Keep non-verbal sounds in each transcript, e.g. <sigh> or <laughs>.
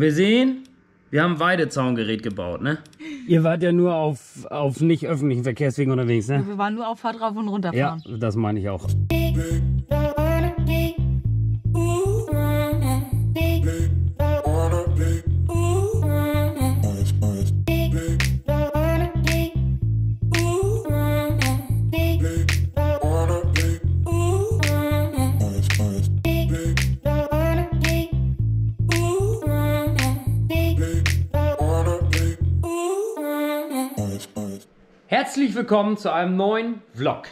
Und wir sehen, wir haben Weidezaungerät gebaut, ne? Ihr wart ja nur auf, auf nicht öffentlichen Verkehrswegen unterwegs, ne? Wir waren nur auf Fahrt rauf und runter Ja, das meine ich auch. Herzlich willkommen zu einem neuen Vlog.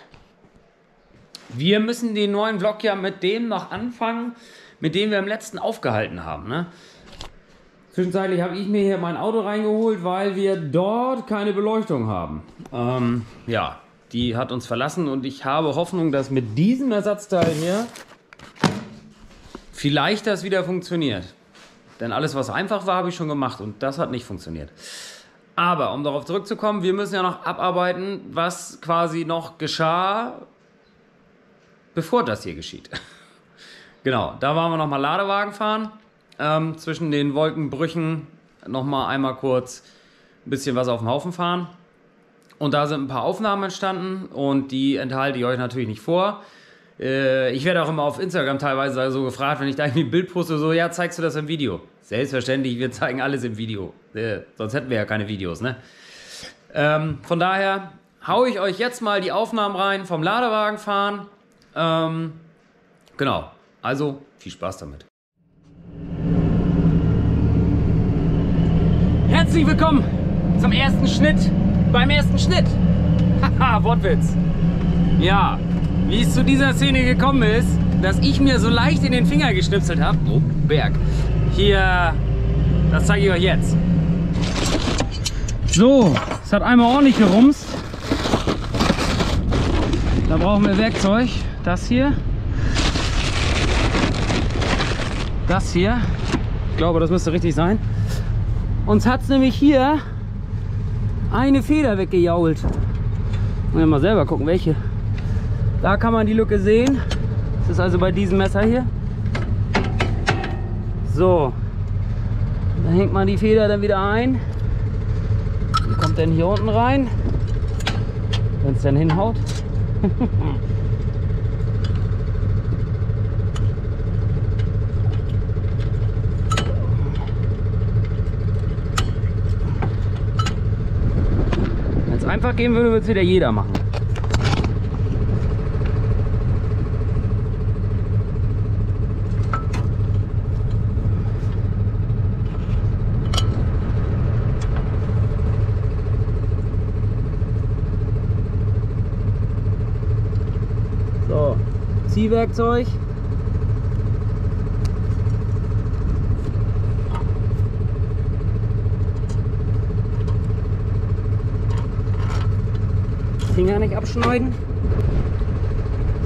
Wir müssen den neuen Vlog ja mit dem noch anfangen, mit dem wir im letzten aufgehalten haben. Ne? Zwischenzeitlich habe ich mir hier mein Auto reingeholt, weil wir dort keine Beleuchtung haben. Ähm, ja, die hat uns verlassen und ich habe Hoffnung, dass mit diesem Ersatzteil hier vielleicht das wieder funktioniert. Denn alles, was einfach war, habe ich schon gemacht und das hat nicht funktioniert. Aber um darauf zurückzukommen, wir müssen ja noch abarbeiten, was quasi noch geschah, bevor das hier geschieht. <laughs> genau, da waren wir nochmal Ladewagen fahren. Ähm, zwischen den Wolkenbrüchen nochmal einmal kurz ein bisschen was auf dem Haufen fahren. Und da sind ein paar Aufnahmen entstanden und die enthalte ich euch natürlich nicht vor. Äh, ich werde auch immer auf Instagram teilweise so gefragt, wenn ich da irgendwie ein Bild poste, so, ja, zeigst du das im Video? Selbstverständlich, wir zeigen alles im Video. Äh, sonst hätten wir ja keine Videos, ne? Ähm, von daher haue ich euch jetzt mal die Aufnahmen rein vom Ladewagen fahren. Ähm, genau, also viel Spaß damit. Herzlich willkommen zum ersten Schnitt beim ersten Schnitt. Haha, <laughs> Wortwitz. Ja, wie es zu dieser Szene gekommen ist, dass ich mir so leicht in den Finger geschnipselt habe. Oh, Berg. Hier, das zeige ich euch jetzt. So, es hat einmal ordentlich gerumst. Da brauchen wir Werkzeug. Das hier. Das hier. Ich glaube, das müsste richtig sein. Uns hat es nämlich hier eine Feder weggejault. Wollen wir mal selber gucken, welche. Da kann man die Lücke sehen. Das ist also bei diesem Messer hier. So. Da hängt man die Feder dann wieder ein. Die kommt dann hier unten rein. Wenn es dann hinhaut. <laughs> Wenn es einfach gehen würde, würde es wieder jeder machen. So, Ziehwerkzeug. Finger nicht abschneiden.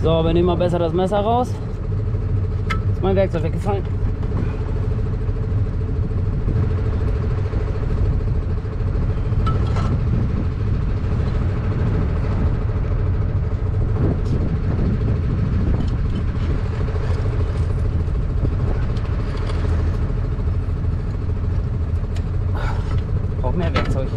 So, wir nehmen mal besser das Messer raus. Ist mein Werkzeug weggefallen. Braucht mehr Werkzeug.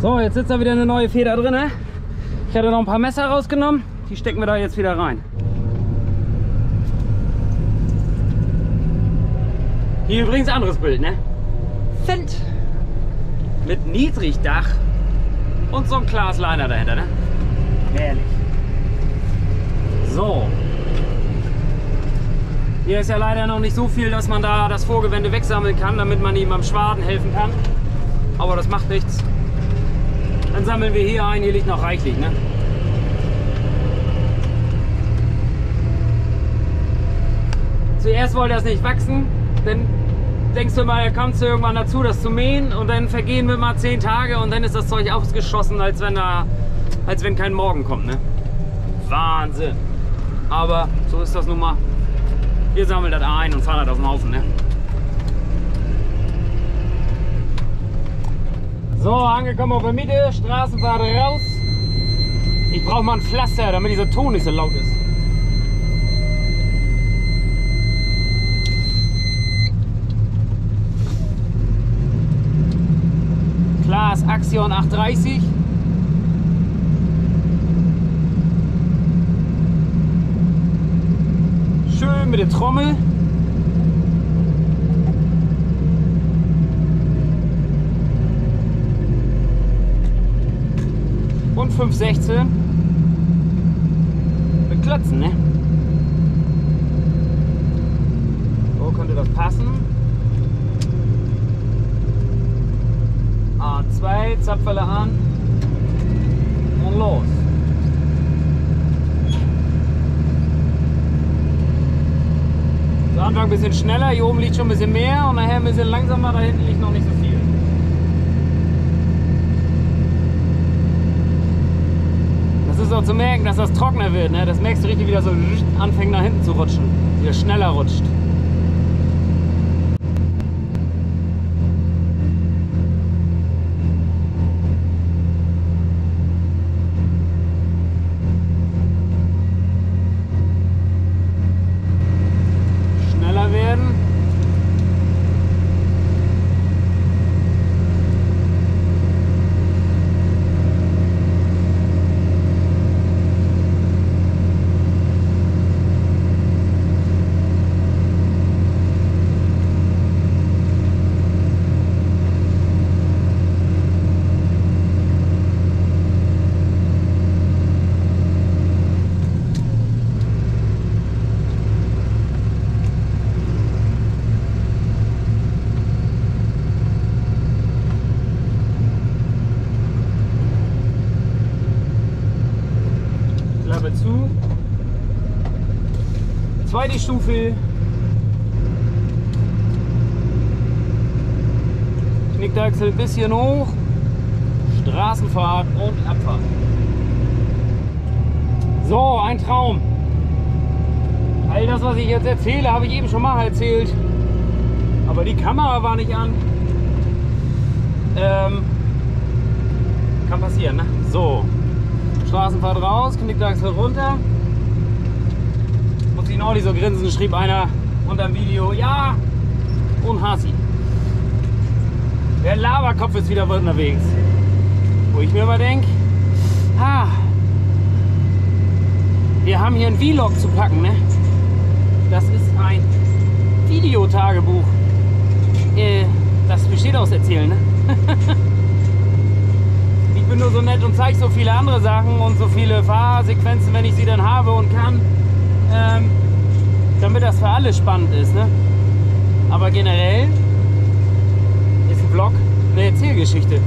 So, jetzt sitzt da wieder eine neue Feder drin. ne? Ich hatte noch ein paar Messer rausgenommen. Die stecken wir da jetzt wieder rein. Hier übrigens anderes Bild, ne? Fendt. Mit Niedrigdach und so ein Glasliner dahinter, ne? Herrlich. So. Hier ist ja leider noch nicht so viel, dass man da das Vorgewende wegsammeln kann, damit man ihm beim Schwaden helfen kann. aber das macht nichts. Sammeln wir hier ein, hier liegt noch reichlich. Ne? Zuerst wollte das nicht wachsen, dann denkst du mal, da kommst du irgendwann dazu, das zu mähen und dann vergehen wir mal zehn Tage und dann ist das Zeug ausgeschossen, als wenn da, als wenn kein Morgen kommt. Ne? Wahnsinn. Aber so ist das nun mal. Wir sammeln das ein und fahren das auf den Haufen. Ne? So, angekommen auf der Mitte, Straßenfahrt raus. Ich brauche mal ein Pflaster, damit dieser Ton nicht so laut ist. Klaas Axion 830. Schön mit der Trommel. Und 516 mit Klötzen, ne? So könnte das passen. A2, Zapfwelle an und los. Anfang ein bisschen schneller, hier oben liegt schon ein bisschen mehr und nachher ein bisschen langsamer, da hinten liegt noch nicht so viel. Ist auch zu merken, dass das trockener wird. Ne? Das merkst du richtig, wie das so anfängt nach hinten zu rutschen. Wieder schneller rutscht. Schneller werden. Klappe zu. Zweite Stufe. Knickdachsel ein bisschen hoch. Straßenfahrt und Abfahrt. So, ein Traum. All das, was ich jetzt erzähle, habe ich eben schon mal erzählt. Aber die Kamera war nicht an. Ähm, kann passieren, ne? So, Straßenfahrt raus, Knickdachsel runter. Ich noch nicht so grinsen, schrieb einer unter dem Video, ja, und Hasi. Der Laberkopf ist wieder unterwegs. Wo ich mir immer denke, ah, wir haben hier ein Vlog zu packen, ne? Das ist ein Videotagebuch. Äh, das besteht aus Erzählen, ne? <laughs> ich bin nur so nett und zeige so viele andere Sachen und so viele Fahrsequenzen, wenn ich sie dann habe und kann, ähm, damit das für alle spannend ist. Ne? Aber generell ist ein Vlog eine Erzählgeschichte.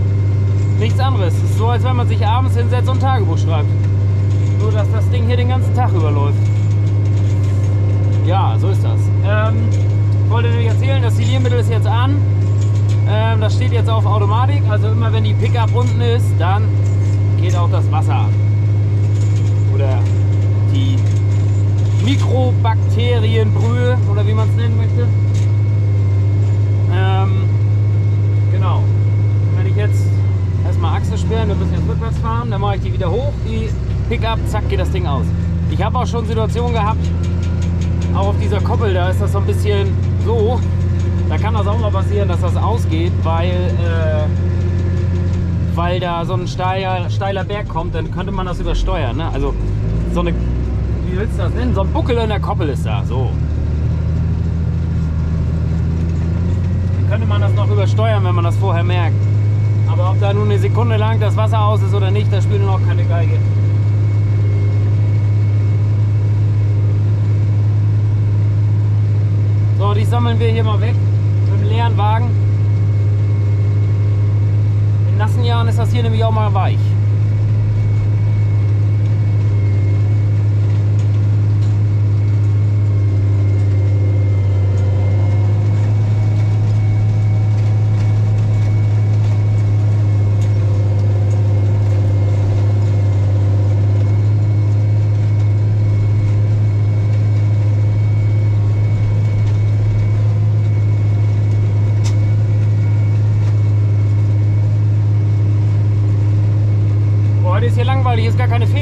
Nichts anderes. Es ist so, als wenn man sich abends hinsetzt und Tagebuch schreibt. Nur, dass das Ding hier den ganzen Tag überläuft. Ja, so ist das. Ähm, ich wollte nämlich erzählen, das Siliermittel ist jetzt an. Ähm, das steht jetzt auf Automatik, also immer wenn die Pickup unten ist, dann geht auch das Wasser an. Oder Mikrobakterienbrühe oder wie man es nennen möchte. Ähm, genau. Wenn ich jetzt erstmal Achse sperren, wir müssen jetzt rückwärts fahren, dann mache ich die wieder hoch, die Pickup, zack geht das Ding aus. Ich habe auch schon Situationen gehabt, auch auf dieser Koppel, da ist das so ein bisschen so, da kann das auch mal passieren, dass das ausgeht, weil, äh, weil da so ein steiler, steiler Berg kommt, dann könnte man das übersteuern. Ne? Also so eine, wie willst du das nennen? So ein Buckel in der Koppel ist da, so. Dann könnte man das noch übersteuern, wenn man das vorher merkt. Aber ob da nun eine Sekunde lang das Wasser aus ist oder nicht, das spielt noch keine Geige. So, die sammeln wir hier mal weg mit dem leeren Wagen. In nassen Jahren ist das hier nämlich auch mal weich. kind of here.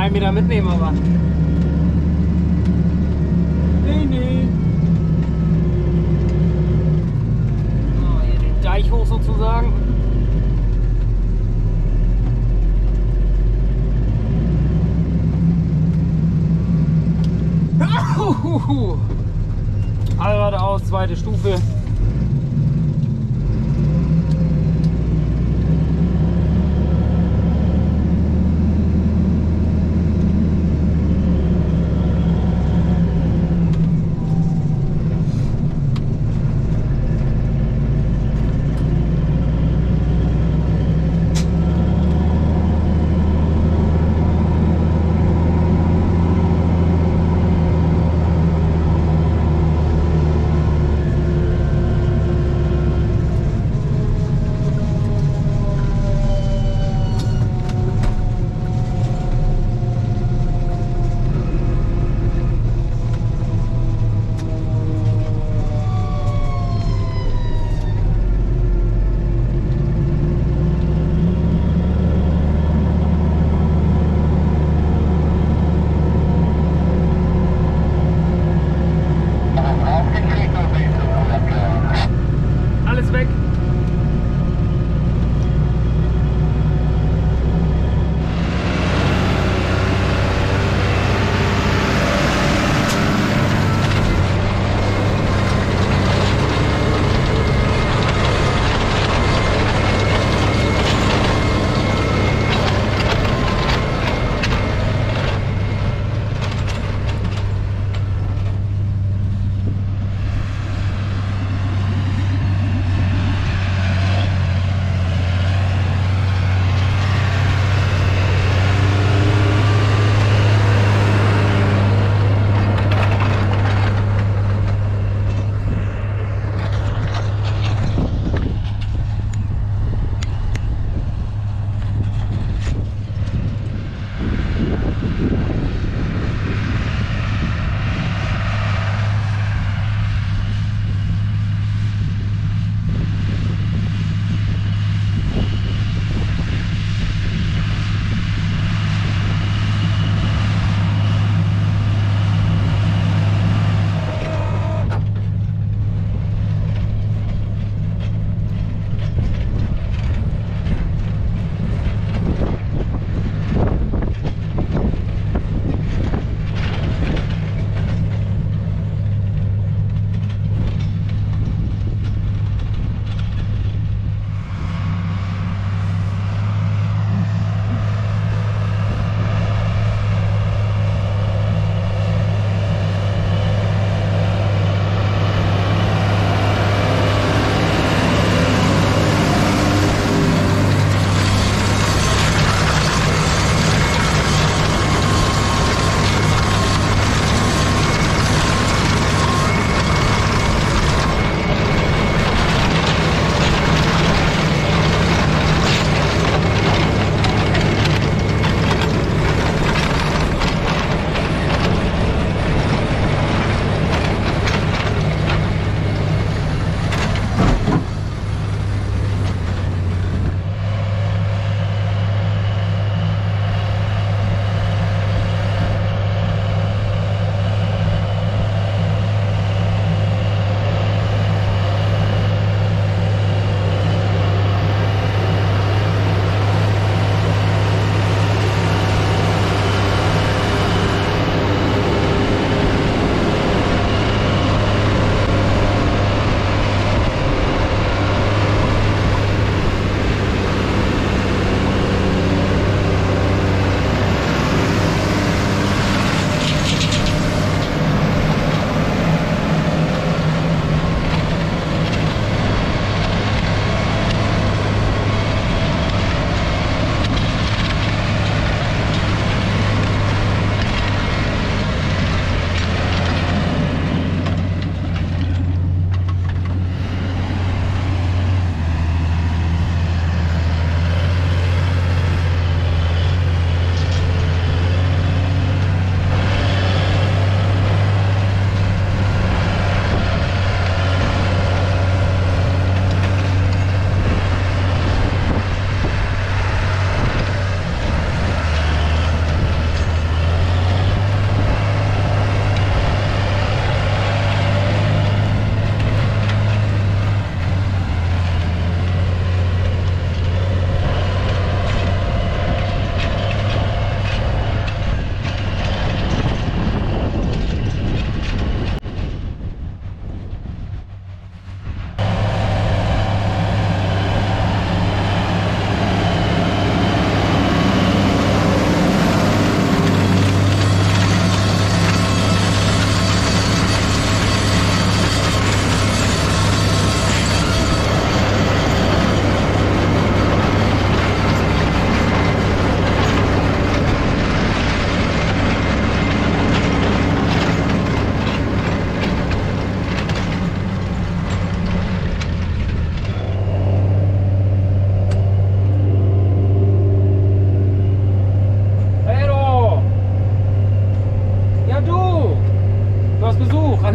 drei Meter mitnehmen, aber. Nee, nee. So, hier den Deich hoch sozusagen. <laughs> Allrad aus, zweite Stufe.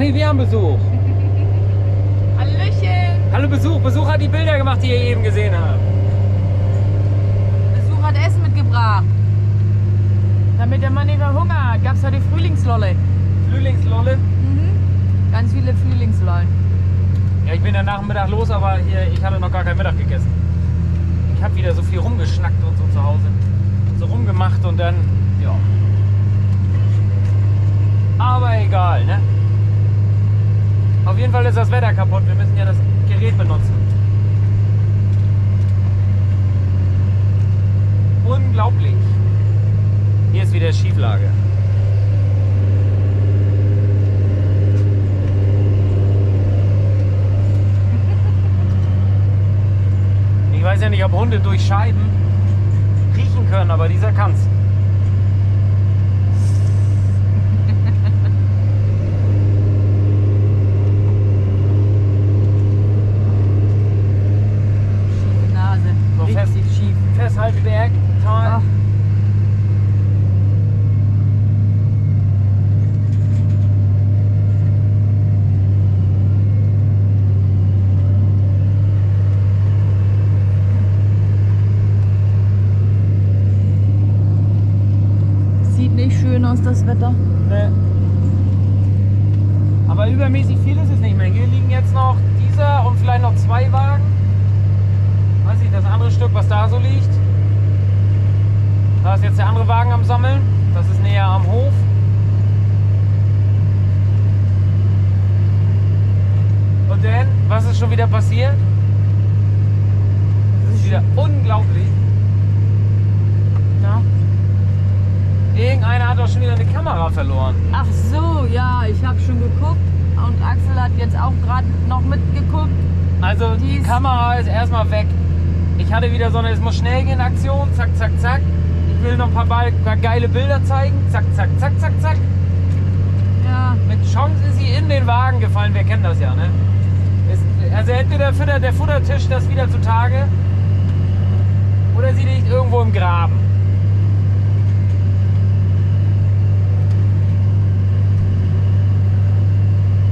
Nee, wir haben Besuch. Hallöchen! Hallo Besuch. Besuch hat die Bilder gemacht, die ihr eben gesehen habt. Besuch hat Essen mitgebracht. Damit der Mann nicht verhungert, gab's heute Frühlingslolle. Frühlingslolle. Mhm. Ganz viele Frühlingslollen. Ja, ich bin dann nach dem Mittag los, aber hier, ich hatte noch gar keinen Mittag gegessen. Ich habe wieder so viel rumgeschnackt und so zu Hause. So rumgemacht und dann, ja. Aber egal, ne? Auf jeden Fall ist das Wetter kaputt. Wir müssen ja das Gerät benutzen. Unglaublich. Hier ist wieder Schieflage. Ich weiß ja nicht, ob Hunde durch Scheiben riechen können, aber dieser kann's. Schiefe Nase. So fest, Richtig schief. Festhalteberg, Tal. Ach. Sieht nicht schön aus, das Wetter. Ne. Aber übermäßig viel ist es nicht mehr. Hier liegen jetzt noch dieser und vielleicht noch zwei Wagen. Weiß ich, das andere Stück, was da so liegt. Da ist jetzt der andere Wagen am Sammeln. Das ist näher am Hof. Und dann, was ist schon wieder passiert? Das ist wieder unglaublich. Ja. Irgendeiner hat doch schon wieder eine Kamera verloren. Ach so, ja, ich habe schon geguckt und Axel hat jetzt auch gerade noch mitgeguckt. Also die Die ist- Kamera ist erstmal weg. Ich hatte wieder so eine, es muss schnell gehen Aktion, zack, zack, zack. Ich will noch ein paar, paar geile Bilder zeigen, zack, zack, zack, zack, zack. Ja, Mit Chance ist sie in den Wagen gefallen, wir kennen das ja, ne? Ist, also entweder füttert der Futtertisch das wieder zutage oder sie liegt irgendwo im Graben.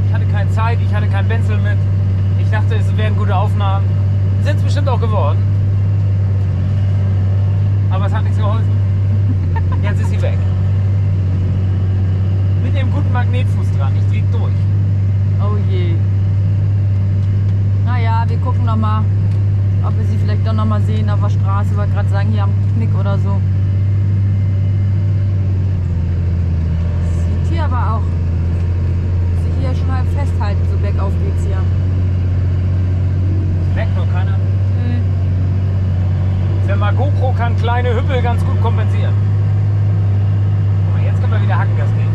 Ich hatte keine Zeit, ich hatte kein Benzel mit. Ich dachte, es wären gute Aufnahmen. Sind es bestimmt auch geworden. Aber es hat nichts geholfen. <laughs> Jetzt ist sie weg. Mit dem guten Magnetfuß dran. Ich dreh durch. oh je. Naja, wir gucken noch mal, ob wir sie vielleicht doch noch mal sehen auf der Straße. Wollte gerade sagen, hier am Knick oder so. Sieht hier aber auch. Hier schon mal festhalten, so bergauf geht's hier. Merkt nur keiner. Firma GoPro kann kleine Hüppel ganz gut kompensieren. Guck mal, jetzt können wir wieder Hackengas gehen.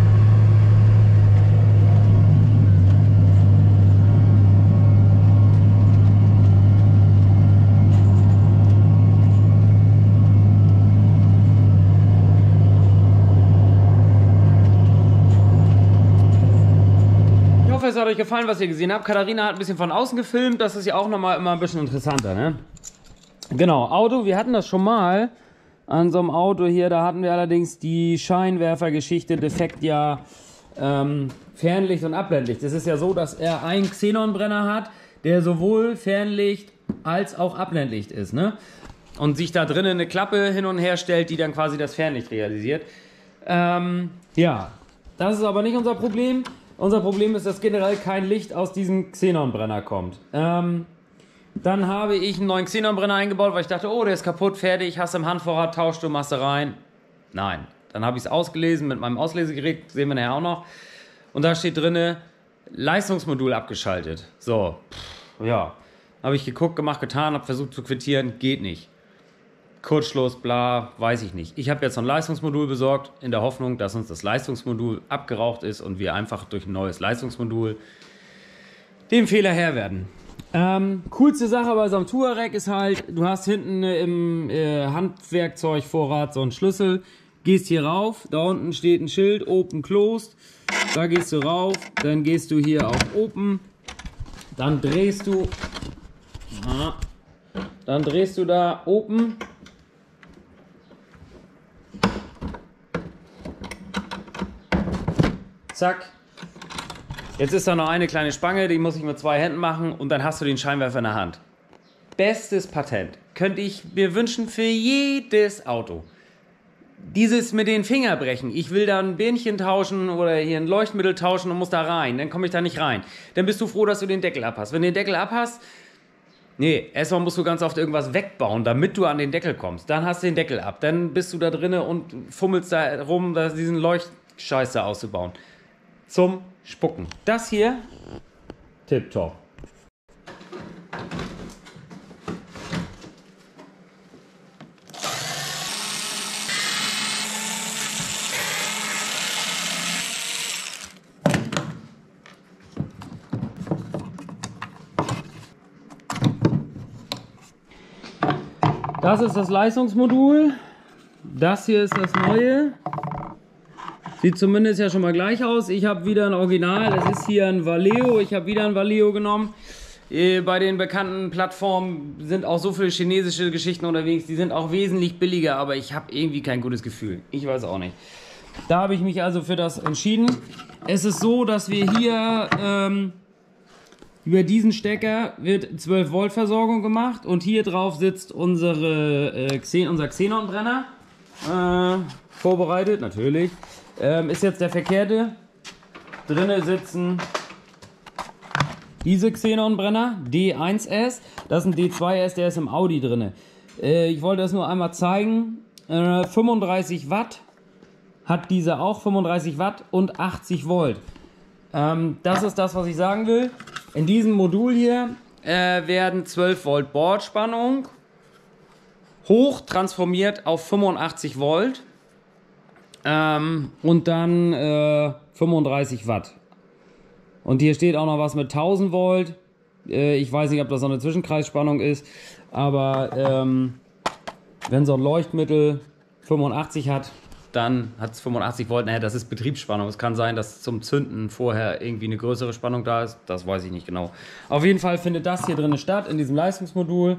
Ich hoffe, es euch gefallen, was ihr gesehen habt. Katharina hat ein bisschen von außen gefilmt. Das ist ja auch nochmal immer ein bisschen interessanter, ne? Genau, Auto, wir hatten das schon mal an so einem Auto hier. Da hatten wir allerdings die Scheinwerfergeschichte defekt ja ähm, Fernlicht und Abblendlicht. Es ist ja so, dass er einen Xenonbrenner hat, der sowohl Fernlicht als auch Abblendlicht ist, ne? Und sich da drinnen eine Klappe hin und her stellt, die dann quasi das Fernlicht realisiert. Ähm, ja, das ist aber nicht unser Problem. Unser Problem ist, dass generell kein Licht aus diesem Xenonbrenner kommt. Ähm, dann habe ich einen neuen Xenonbrenner eingebaut, weil ich dachte, oh, der ist kaputt, fertig, hast im Handvorrat, tauschst du, machst du rein. Nein. Dann habe ich es ausgelesen mit meinem Auslesegerät, sehen wir nachher auch noch. Und da steht drinne Leistungsmodul abgeschaltet. So, pff, ja. Habe ich geguckt, gemacht, getan, habe versucht zu quittieren, geht nicht. Kurzschluss, bla, weiß ich nicht. Ich habe jetzt ein Leistungsmodul besorgt, in der Hoffnung, dass uns das Leistungsmodul abgeraucht ist und wir einfach durch ein neues Leistungsmodul dem Fehler Herr werden. Ähm, coolste Sache bei so einem Touareg ist halt, du hast hinten äh, im äh, Handwerkzeugvorrat so einen Schlüssel, gehst hier rauf, da unten steht ein Schild, Open Closed, da gehst du rauf, dann gehst du hier auf Open, dann drehst du, dann drehst du da Open, zack, Jetzt ist da noch eine kleine Spange, die muss ich mit zwei Händen machen und dann hast du den Scheinwerfer in der Hand. Bestes Patent. Könnte ich mir wünschen für jedes Auto. Dieses mit den Fingerbrechen. Ich will da ein Birnchen tauschen oder hier ein Leuchtmittel tauschen und muss da rein. Dann komme ich da nicht rein. Dann bist du froh, dass du den Deckel abhast. Wenn du den Deckel abhast, Nee, erstmal musst du ganz oft irgendwas wegbauen, damit du an den Deckel kommst. Dann hast du den Deckel ab. Dann bist du da drinnen und fummelst da rum, diesen Leuchtscheiß da auszubauen. Zum Spucken. Das hier, tipptopp. Das ist das Leistungsmodul. Das hier ist das neue. Sieht zumindest ja schon mal gleich aus. Ich habe wieder ein Original. Das ist hier ein Valeo. Ich habe wieder ein Valeo genommen. Äh, bei den bekannten Plattformen sind auch so viele chinesische Geschichten unterwegs. Die sind auch wesentlich billiger, aber ich habe irgendwie kein gutes Gefühl. Ich weiß auch nicht. Da habe ich mich also für das entschieden. Es ist so, dass wir hier ähm, über diesen Stecker wird 12 Volt Versorgung gemacht und hier drauf sitzt unsere, äh, Xen unser Xenon-Brenner. Äh, vorbereitet, natürlich. Ähm, ist jetzt der verkehrte. Drinnen sitzen diese Xenon-Brenner, D1S. Das ist ein D2S, der ist im Audi drin. Äh, ich wollte das nur einmal zeigen. Äh, 35 Watt hat dieser auch, 35 Watt und 80 Volt. Ähm, das ist das, was ich sagen will. In diesem Modul hier äh, werden 12 Volt Bordspannung hoch transformiert auf 85 Volt ähm, und dann äh, 35 Watt. Und hier steht auch noch was mit 1000 Volt. Äh, ich weiß nicht, ob das so eine Zwischenkreisspannung ist, aber ähm, wenn so ein Leuchtmittel 85 hat, dann hat es 85 Volt. Naja, das ist Betriebsspannung. Es kann sein, dass zum Zünden vorher irgendwie eine größere Spannung da ist. Das weiß ich nicht genau. Auf jeden Fall findet das hier drin statt, in diesem Leistungsmodul.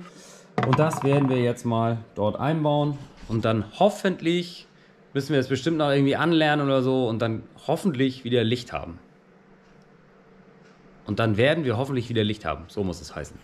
Und das werden wir jetzt mal dort einbauen. Und dann hoffentlich müssen wir es bestimmt noch irgendwie anlernen oder so. Und dann hoffentlich wieder Licht haben. Und dann werden wir hoffentlich wieder Licht haben. So muss es heißen.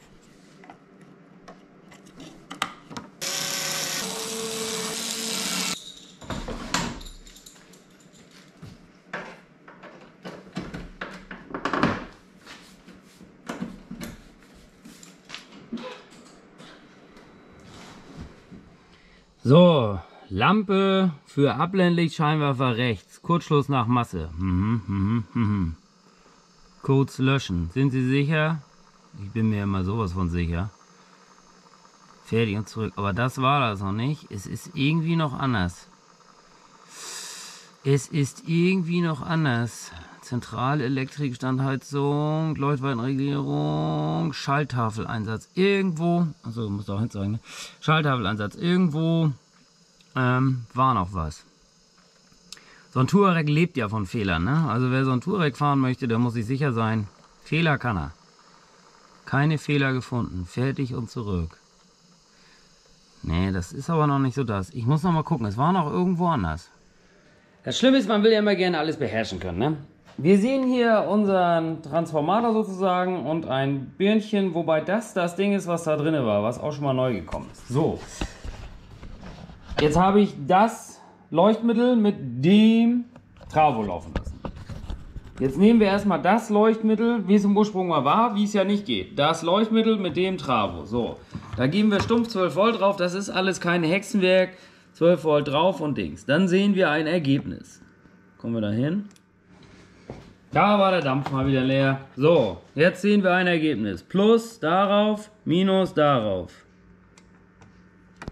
So, Lampe für Abblendlicht, Scheinwerfer rechts. Kurzschluss nach Masse. Mhm, mhm, mhm. Codes löschen. Sind Sie sicher? Ich bin mir immer sowas von sicher. Fertig und zurück. Aber das war das noch nicht. Es ist irgendwie noch anders. Es ist irgendwie noch anders. Zentralelektrik, Standheizung, Leuchtweitenregulierung, Schalltafeleinsatz irgendwo, also muss auch hinzeigen, ne? Schalltafeleinsatz irgendwo ähm, war noch was. So ein Touareg lebt ja von Fehlern, ne? Also wer so ein Touareg fahren möchte, der muss sich sicher sein, Fehler kann er. Keine Fehler gefunden, fertig und zurück. Nee, das ist aber noch nicht so das. Ich muss noch mal gucken, es war noch irgendwo anders. Das Schlimme ist, man will ja immer gerne alles beherrschen können, ne? Wir sehen hier unseren Transformator sozusagen und ein Birnchen, wobei das das Ding ist, was da drin war, was auch schon mal neu gekommen ist. So, jetzt habe ich das Leuchtmittel mit dem Travo laufen lassen. Jetzt nehmen wir erstmal das Leuchtmittel, wie es im Ursprung mal war, wie es ja nicht geht. Das Leuchtmittel mit dem Travo. So, da geben wir stumpf 12 Volt drauf, das ist alles kein Hexenwerk. 12 Volt drauf und Dings. Dann sehen wir ein Ergebnis. Kommen wir da hin. Da war der Dampf mal wieder leer. So, jetzt sehen wir ein Ergebnis. Plus darauf, minus darauf.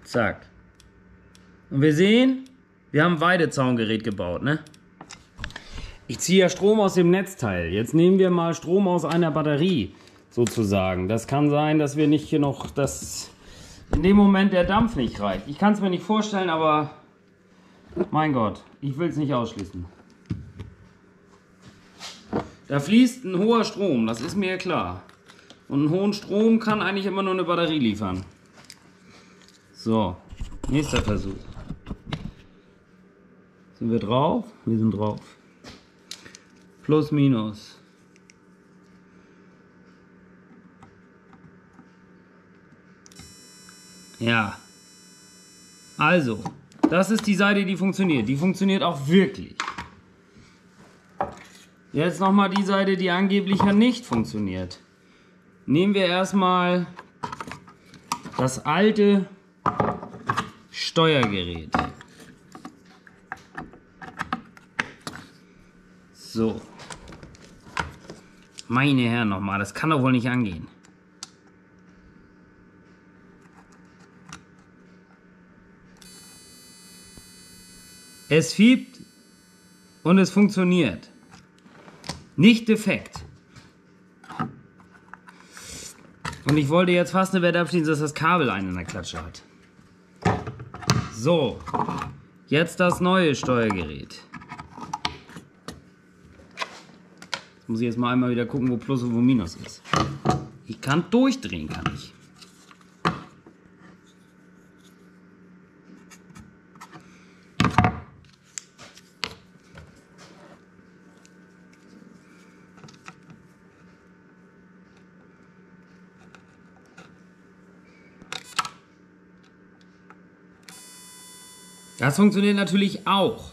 Zack. Und wir sehen, wir haben ein Weidezaungerät gebaut, ne? Ich ziehe ja Strom aus dem Netzteil. Jetzt nehmen wir mal Strom aus einer Batterie, sozusagen. Das kann sein, dass wir nicht hier noch das... In dem Moment der Dampf nicht reicht. Ich kann es mir nicht vorstellen, aber... Mein Gott, ich will es nicht ausschließen. Da fließt ein hoher Strom, das ist mir klar. Und einen hohen Strom kann eigentlich immer nur eine Batterie liefern. So, nächster Versuch. Sind wir drauf? Wir sind drauf. Plus, minus. Ja. Also, das ist die Seite, die funktioniert. Die funktioniert auch wirklich. Jetzt nochmal die Seite, die angeblich ja nicht funktioniert. Nehmen wir erstmal das alte Steuergerät. So. Meine Herren nochmal, das kann doch wohl nicht angehen. Es fiebt und es funktioniert. Nicht defekt. Und ich wollte jetzt fast eine Wette abschließen, dass das Kabel einen in der Klatsche hat. So, jetzt das neue Steuergerät. Jetzt muss ich jetzt mal einmal wieder gucken, wo Plus und wo Minus ist. Ich kann durchdrehen, kann ich. Das funktioniert natürlich auch.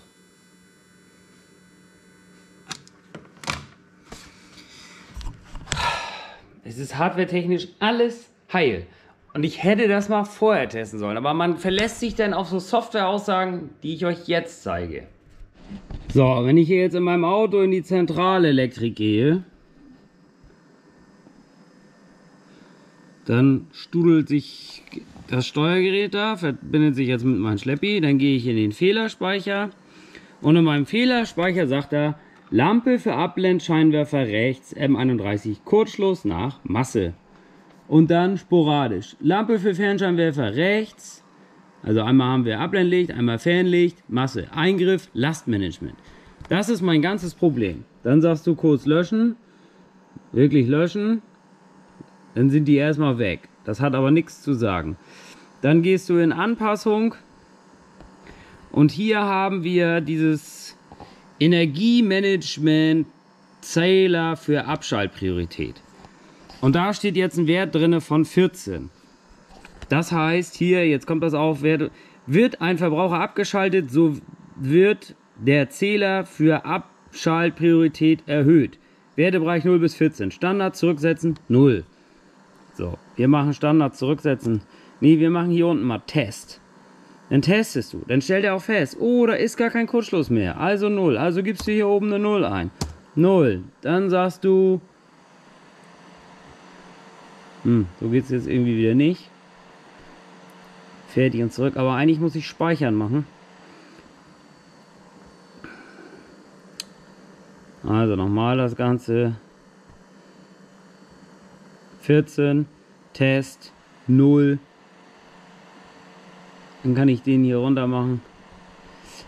Es ist hardwaretechnisch alles heil. Und ich hätte das mal vorher testen sollen. Aber man verlässt sich dann auf so Softwareaussagen, die ich euch jetzt zeige. So, wenn ich hier jetzt in meinem Auto in die Zentralelektrik gehe, dann studelt sich das Steuergerät da, verbindet sich jetzt mit meinem Schleppi, dann gehe ich in den Fehlerspeicher und in meinem Fehlerspeicher sagt er, Lampe für Abblendscheinwerfer rechts M31 Kurzschluss nach Masse. Und dann sporadisch. Lampe für Fernscheinwerfer rechts. Also einmal haben wir Abblendlicht, einmal Fernlicht, Masse. Eingriff, Lastmanagement. Das ist mein ganzes Problem. Dann sagst du kurz löschen. Wirklich löschen. Dann sind die erstmal weg. Das hat aber nichts zu sagen. Dann gehst du in Anpassung. Und hier haben wir dieses Energiemanagement Zähler für Abschaltpriorität. Und da steht jetzt ein Wert drin von 14. Das heißt, hier, jetzt kommt das auf, wird ein Verbraucher abgeschaltet, so wird der Zähler für Abschaltpriorität erhöht. Wertebereich 0 bis 14. Standard zurücksetzen 0. So, wir machen Standard zurücksetzen. Nee, wir machen hier unten mal Test. Dann testest du. Dann stellt er auch fest, oh, da ist gar kein Kurzschluss mehr. Also 0. Also gibst du hier oben eine 0 ein. 0. Dann sagst du, hm, so geht es jetzt irgendwie wieder nicht. Fertig und zurück. Aber eigentlich muss ich speichern machen. Also nochmal das Ganze. 14, Test, 0. Dann kann ich den hier runter machen.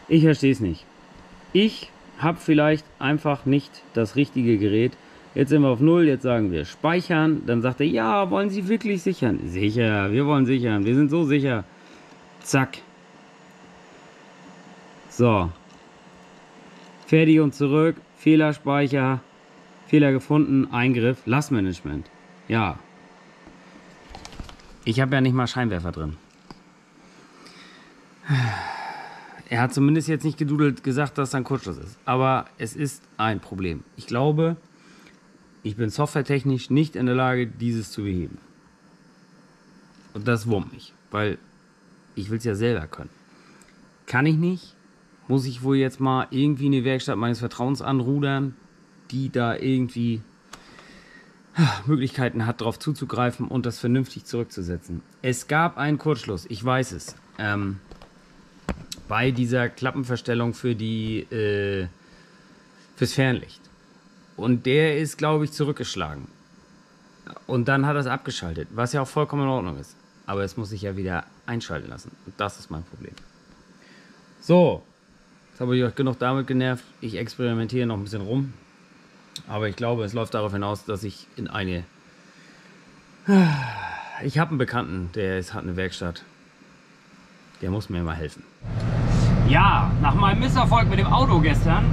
Ich verstehe es nicht. Ich habe vielleicht einfach nicht das richtige Gerät. Jetzt sind wir auf 0, jetzt sagen wir speichern. Dann sagt er, ja, wollen Sie wirklich sichern? Sicher, wir wollen sichern. Wir sind so sicher. Zack. So. Fertig und zurück. Fehlerspeicher. Fehler gefunden. Eingriff. Lastmanagement. Ja. Ich habe ja nicht mal Scheinwerfer drin. Er hat zumindest jetzt nicht gedudelt gesagt, dass da ein Kurzschluss ist. Aber es ist ein Problem. Ich glaube, ich bin softwaretechnisch nicht in der Lage, dieses zu beheben. Und das wurmt mich, weil ich will es ja selber können. Kann ich nicht, muss ich wohl jetzt mal irgendwie eine Werkstatt meines Vertrauens anrudern, die da irgendwie Möglichkeiten hat, darauf zuzugreifen und das vernünftig zurückzusetzen. Es gab einen Kurzschluss, ich weiß es. Ähm, bei dieser Klappenverstellung für die äh, fürs Fernlicht. Und der ist, glaube ich, zurückgeschlagen. Und dann hat er es abgeschaltet, was ja auch vollkommen in Ordnung ist. Aber es muss sich ja wieder einschalten lassen. Und das ist mein Problem. So, jetzt habe ich euch genug damit genervt. Ich experimentiere noch ein bisschen rum. Aber ich glaube, es läuft darauf hinaus, dass ich in eine. Ich habe einen Bekannten, der ist, hat eine Werkstatt. Der muss mir mal helfen. Ja, nach meinem Misserfolg mit dem Auto gestern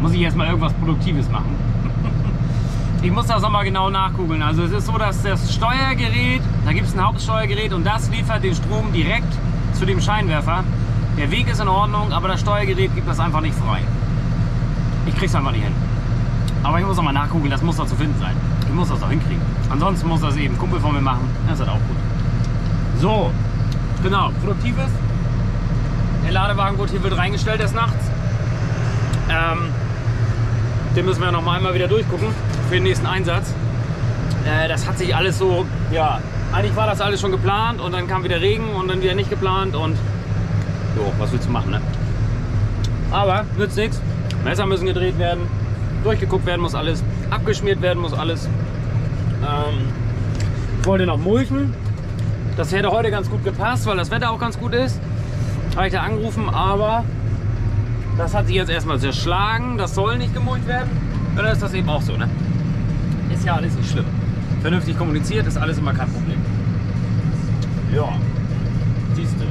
muss ich erstmal irgendwas Produktives machen. <laughs> Ich muss das nochmal genau nachgucken. Also es ist so, dass das Steuergerät, da gibt es ein Hauptsteuergerät und das liefert den Strom direkt zu dem Scheinwerfer. Der Weg ist in Ordnung, aber das Steuergerät gibt das einfach nicht frei. Ich krieg's einfach nicht hin. Aber ich muss nochmal nachgucken, das muss da zu finden sein. Ich muss das auch hinkriegen. Ansonsten muss das eben Kumpel von mir machen. Das ist halt auch gut. So, genau, produktives. Der Ladewagen wurde hier wird reingestellt des Nachts. Ähm, den müssen wir noch mal einmal wieder durchgucken für den nächsten Einsatz. Äh, das hat sich alles so, ja, eigentlich war das alles schon geplant und dann kam wieder Regen und dann wieder nicht geplant und jo, was willst du machen, ne? Aber nützt nichts. Messer müssen gedreht werden, durchgeguckt werden muss alles, abgeschmiert werden muss alles. Ähm, ich wollte noch mulchen. Das hätte heute ganz gut gepasst, weil das Wetter auch ganz gut ist. Habe ich da angerufen, aber das hat sich jetzt erstmal zerschlagen. Das soll nicht gemulcht werden. Und dann ist das eben auch so, ne? Ist ja alles nicht schlimm. Vernünftig kommuniziert ist alles immer kein Problem. Ja, siehst du.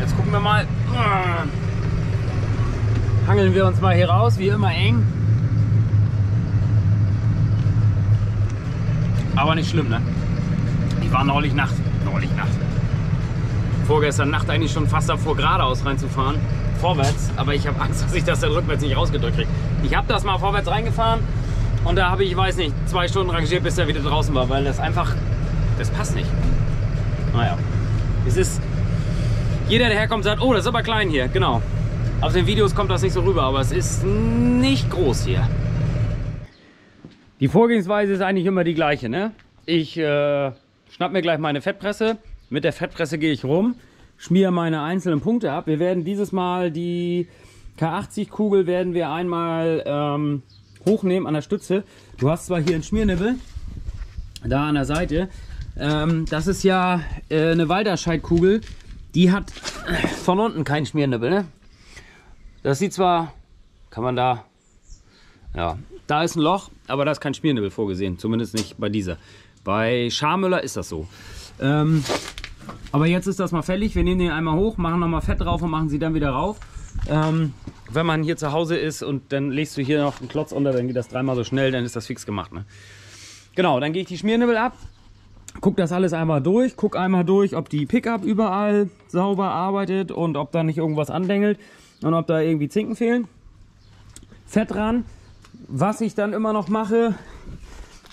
Jetzt gucken wir mal. Hangeln wir uns mal hier raus, wie immer eng. Aber nicht schlimm, ne? Ich war neulich Nacht, neulich Nacht. Vorgestern Nacht eigentlich schon fast davor, geradeaus reinzufahren. Vorwärts, aber ich habe Angst, <laughs> dass ich das dann rückwärts nicht rausgedrückt kriege. Ich habe das mal vorwärts reingefahren und da habe ich, weiß nicht, zwei Stunden rangiert, bis er wieder draußen war, weil das einfach, das passt nicht. Naja, es ist, jeder, der herkommt, sagt, oh, das ist aber klein hier, genau. Auf den Videos kommt das nicht so rüber, aber es ist nicht groß hier. Die Vorgehensweise ist eigentlich immer die gleiche. Ne? Ich äh, schnapp mir gleich meine Fettpresse. Mit der Fettpresse gehe ich rum, schmiere meine einzelnen Punkte ab. Wir werden dieses Mal die K80-Kugel werden wir einmal ähm, hochnehmen an der Stütze. Du hast zwar hier einen Schmiernibbel, da an der Seite. Ähm, das ist ja äh, eine Walderscheidkugel. Die hat von unten keinen Schmiernibbel. Ne? Das sieht zwar, kann man da, ja, da ist ein Loch, aber da ist kein Schmiernibbel vorgesehen. Zumindest nicht bei dieser. Bei Scharmüller ist das so. Ähm, aber jetzt ist das mal fällig. Wir nehmen den einmal hoch, machen nochmal Fett drauf und machen sie dann wieder rauf. Ähm, wenn man hier zu Hause ist und dann legst du hier noch einen Klotz unter, dann geht das dreimal so schnell, dann ist das fix gemacht. Ne? Genau, dann gehe ich die Schmiernibbel ab, guck das alles einmal durch, guck einmal durch, ob die Pickup überall sauber arbeitet und ob da nicht irgendwas andengelt und ob da irgendwie Zinken fehlen. Fett ran, was ich dann immer noch mache,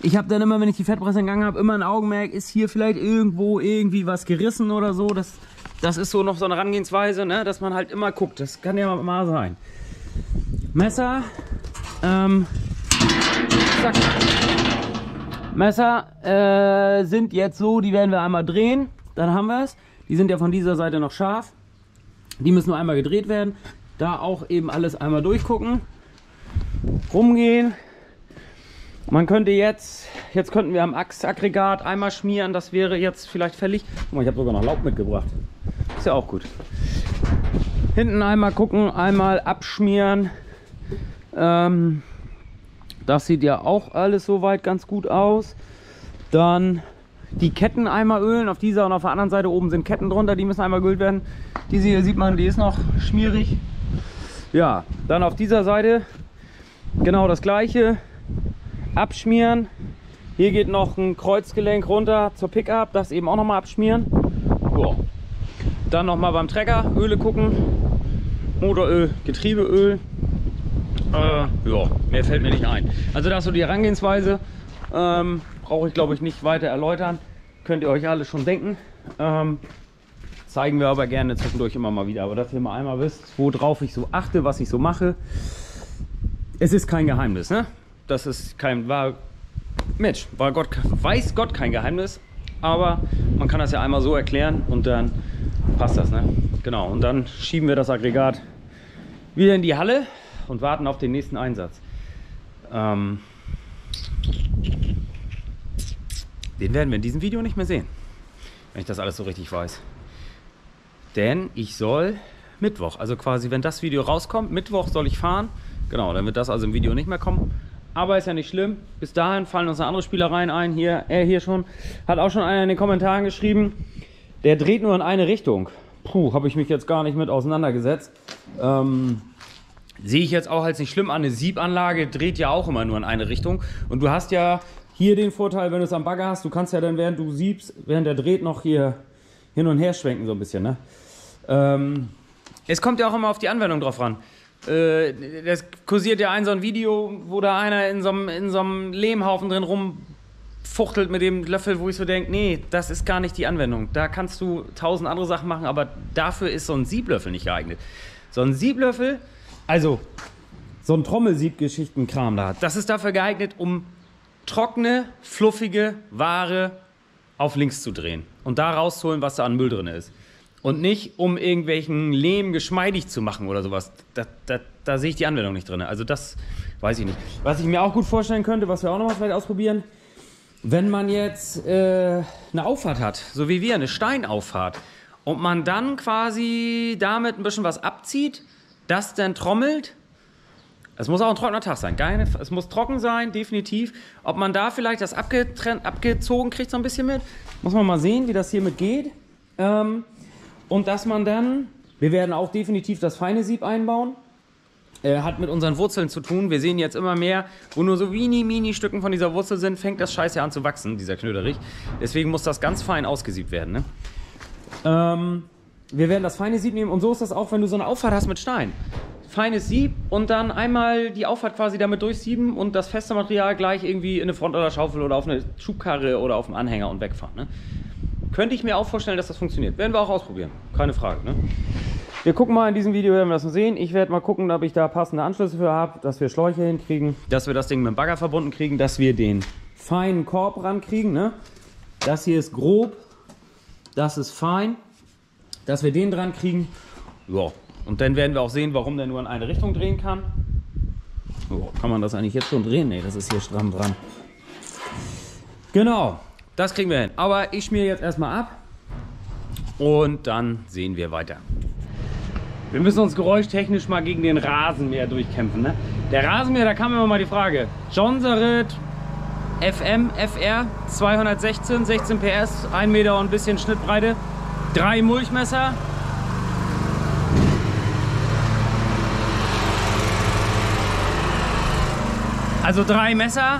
ich habe dann immer, wenn ich die Fettpresse in Gang habe, immer ein Augenmerk, ist hier vielleicht irgendwo irgendwie was gerissen oder so. Das, das ist so noch so eine Herangehensweise, ne? dass man halt immer guckt. Das kann ja mal sein. Messer. Ähm, zack. Messer äh, sind jetzt so, die werden wir einmal drehen. Dann haben wir es. Die sind ja von dieser Seite noch scharf. Die müssen nur einmal gedreht werden. Da auch eben alles einmal durchgucken rumgehen. Man könnte jetzt, jetzt könnten wir am Achsaggregat einmal schmieren, das wäre jetzt vielleicht fällig. Guck mal, ich habe sogar noch Laub mitgebracht. Ist ja auch gut. Hinten einmal gucken, einmal abschmieren. Ähm, das sieht ja auch alles soweit ganz gut aus. Dann die Ketten einmal ölen. Auf dieser und auf der anderen Seite oben sind Ketten drunter, die müssen einmal geölt werden. Diese hier sieht man, die ist noch schmierig. Ja, dann auf dieser Seite Genau das gleiche. Abschmieren. Hier geht noch ein Kreuzgelenk runter zur Pickup. Das eben auch nochmal abschmieren. Ja. Dann nochmal beim Trecker Öle gucken. Motoröl, Getriebeöl. Äh, ja, mehr fällt mir nicht ein. Also das ist so die Herangehensweise. Ähm, Brauche ich glaube ich nicht weiter erläutern. Könnt ihr euch alle schon denken. Ähm, zeigen wir aber gerne zwischendurch immer mal wieder. Aber dass ihr mal einmal wisst, worauf ich so achte, was ich so mache es ist kein Geheimnis, ne? Das ist kein, war, Mensch, war Gott, weiß Gott kein Geheimnis, aber man kann das ja einmal so erklären und dann passt das, ne? Genau, und dann schieben wir das Aggregat wieder in die Halle und warten auf den nächsten Einsatz. Ähm, den werden wir in diesem Video nicht mehr sehen, wenn ich das alles so richtig weiß. Denn ich soll Mittwoch, also quasi wenn das Video rauskommt, Mittwoch soll ich fahren Genau, dann wird das also im Video nicht mehr kommen. Aber ist ja nicht schlimm. Bis dahin fallen uns andere Spielereien ein. Hier, er hier schon. Hat auch schon einer in den Kommentaren geschrieben. Der dreht nur in eine Richtung. Puh, habe ich mich jetzt gar nicht mit auseinandergesetzt. Ähm, Sehe ich jetzt auch als nicht schlimm an. Eine Siebanlage dreht ja auch immer nur in eine Richtung. Und du hast ja hier den Vorteil, wenn du es am Bagger hast, du kannst ja dann, während du siebst, während der dreht, noch hier hin und her schwenken, so ein bisschen. Ne? Ähm, es kommt ja auch immer auf die Anwendung drauf ran. Äh, das kursiert ja ein so ein Video, wo da einer in so einem, in so einem Lehmhaufen drin rumfuchtelt mit dem Löffel, wo ich so denke, nee, das ist gar nicht die Anwendung. Da kannst du tausend andere Sachen machen, aber dafür ist so ein Sieblöffel nicht geeignet. So ein Sieblöffel, also so ein Trommelsiebgeschichtenkram da, das ist dafür geeignet, um trockene, fluffige Ware auf links zu drehen und da rauszuholen, was da an Müll drin ist. Und nicht, um irgendwelchen Lehm geschmeidig zu machen oder sowas. Da, da, da sehe ich die Anwendung nicht drin. Also das weiß ich nicht. Was ich mir auch gut vorstellen könnte, was wir auch nochmal vielleicht ausprobieren, wenn man jetzt äh, eine Auffahrt hat, so wie wir, eine Steinauffahrt, und man dann quasi damit ein bisschen was abzieht, das dann trommelt. Es muss auch ein trockener Tag sein. Keine, es muss trocken sein, definitiv. Ob man da vielleicht das abgezogen kriegt, so ein bisschen mit. Muss man mal sehen, wie das hiermit geht. Ähm, und dass man dann, wir werden auch definitiv das feine Sieb einbauen. Äh, hat mit unseren Wurzeln zu tun. Wir sehen jetzt immer mehr, wo nur so mini, mini Stücken von dieser Wurzel sind, fängt das Scheiß ja an zu wachsen, dieser Knöderich. Deswegen muss das ganz fein ausgesiebt werden. Ne? Ähm, wir werden das feine Sieb nehmen und so ist das auch, wenn du so eine Auffahrt hast mit Stein. Feines Sieb und dann einmal die Auffahrt quasi damit durchsieben und das feste Material gleich irgendwie in eine Front oder Schaufel oder auf eine Schubkarre oder auf einen Anhänger und wegfahren. Ne? Könnte ich mir auch vorstellen, dass das funktioniert. Werden wir auch ausprobieren. Keine Frage. Ne? Wir gucken mal in diesem Video, werden wir das mal sehen. Ich werde mal gucken, ob ich da passende Anschlüsse für habe, dass wir Schläuche hinkriegen, dass wir das Ding mit dem Bagger verbunden kriegen, dass wir den feinen Korb rankriegen. Ne? Das hier ist grob, das ist fein, dass wir den dran kriegen. Ja. Und dann werden wir auch sehen, warum der nur in eine Richtung drehen kann. Oh, kann man das eigentlich jetzt schon drehen? Ne, das ist hier stramm dran. Genau. Das kriegen wir hin. Aber ich schmier jetzt erstmal ab und dann sehen wir weiter. Wir müssen uns geräuschtechnisch mal gegen den Rasenmäher durchkämpfen. Ne? Der Rasenmäher, da kam immer mal die Frage. John Sarit FM FR 216, 16 PS, 1 Meter und ein bisschen Schnittbreite, drei Mulchmesser. Also drei Messer,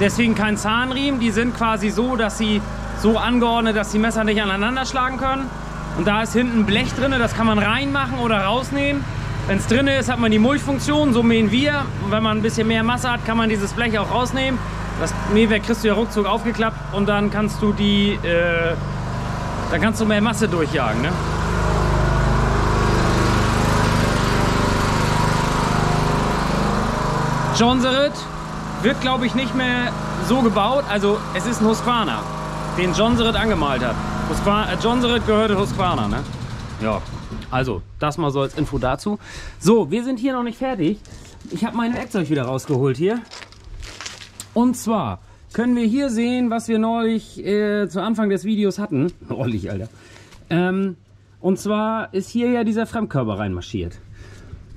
Deswegen kein Zahnriemen. Die sind quasi so, dass sie so angeordnet, dass die Messer nicht aneinander schlagen können. Und da ist hinten Blech drin, das kann man reinmachen oder rausnehmen. Wenn es drin ist, hat man die Mulchfunktion, so mähen wir. Und wenn man ein bisschen mehr Masse hat, kann man dieses Blech auch rausnehmen. Das Mähwerk kriegst du ja ruckzuck aufgeklappt und dann kannst du die, äh, dann kannst du mehr Masse durchjagen. Ne? John Serit wird, glaube ich, nicht mehr so gebaut. Also es ist ein Husqvarna, den John Serit angemalt hat. Husqvarna, äh, John gehörte Husqvarna, ne? Ja, also das mal so als Info dazu. So, wir sind hier noch nicht fertig. Ich habe mein Werkzeug wieder rausgeholt hier. Und zwar können wir hier sehen, was wir neulich äh, zu Anfang des Videos hatten. <laughs> Rollig, Alter. Ähm, und zwar ist hier ja dieser Fremdkörper reinmarschiert.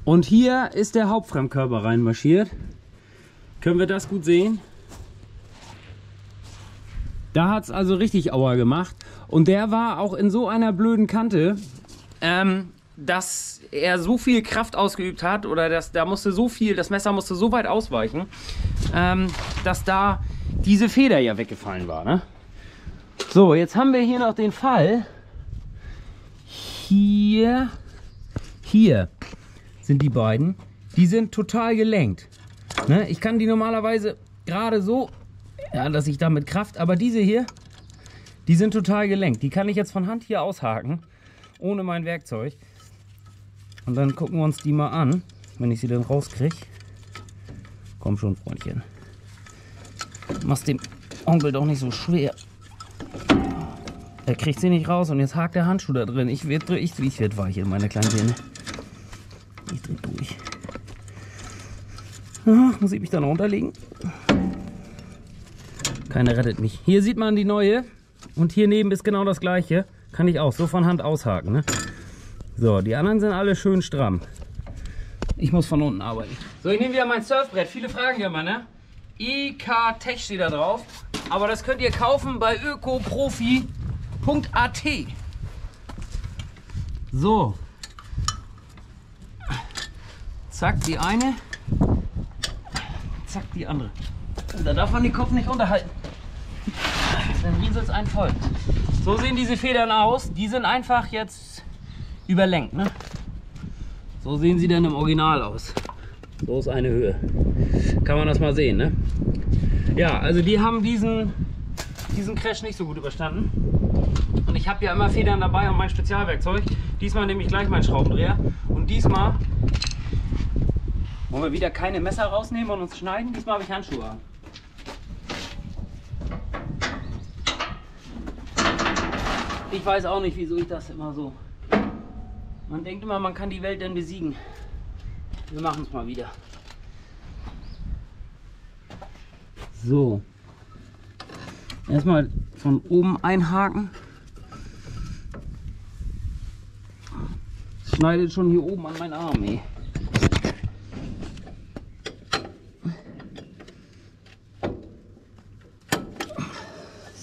Und hier ist der Hauptfremdkörper reinmarschiert. Können wir das gut sehen? Da hat es also richtig Auer gemacht. Und der war auch in so einer blöden Kante, ähm, dass er so viel Kraft ausgeübt hat oder dass da musste so viel, das Messer musste so weit ausweichen, ähm, dass da diese Feder ja weggefallen war. Ne? So, jetzt haben wir hier noch den Fall. Hier, hier sind die beiden. Die sind total gelenkt. Ne? Ich kann die normalerweise gerade so, ja, dass ich damit Kraft, aber diese hier, die sind total gelenkt. Die kann ich jetzt von Hand hier aushaken, ohne mein Werkzeug. Und dann gucken wir uns die mal an, wenn ich sie dann rauskriege. Komm schon, Freundchen. Mach's dem Onkel doch nicht so schwer. Er kriegt sie nicht raus und jetzt hakt der Handschuh da drin. Ich werde ich, ich werd weich in meine kleinen Zähne. Ich dreh durch. Muss ich mich dann runterlegen? Keiner rettet mich. Hier sieht man die neue. Und hier neben ist genau das gleiche. Kann ich auch so von Hand aushaken. Ne? So, die anderen sind alle schön stramm. Ich muss von unten arbeiten. So, ich nehme wieder mein Surfbrett. Viele fragen ja immer, ne? IK Tech steht da drauf. Aber das könnt ihr kaufen bei ökoprofi.at. So. Zack, die eine. Zack, die andere. Da darf man den Kopf nicht unterhalten. Dann rieselt es einen voll. So sehen diese Federn aus. Die sind einfach jetzt überlenkt. Ne? So sehen sie dann im Original aus. So ist eine Höhe. Kann man das mal sehen. Ne? Ja, also die haben diesen, diesen Crash nicht so gut überstanden. Und ich habe ja immer Federn dabei und mein Spezialwerkzeug. Diesmal nehme ich gleich meinen Schraubendreher. Und diesmal wollen wir wieder keine Messer rausnehmen und uns schneiden. Diesmal habe ich Handschuhe an. Ich weiß auch nicht, wieso ich das immer so. Man denkt immer, man kann die Welt dann besiegen. Wir machen es mal wieder. So. Erstmal von oben einhaken. Schneidet schon hier oben an meinen Arm, ey.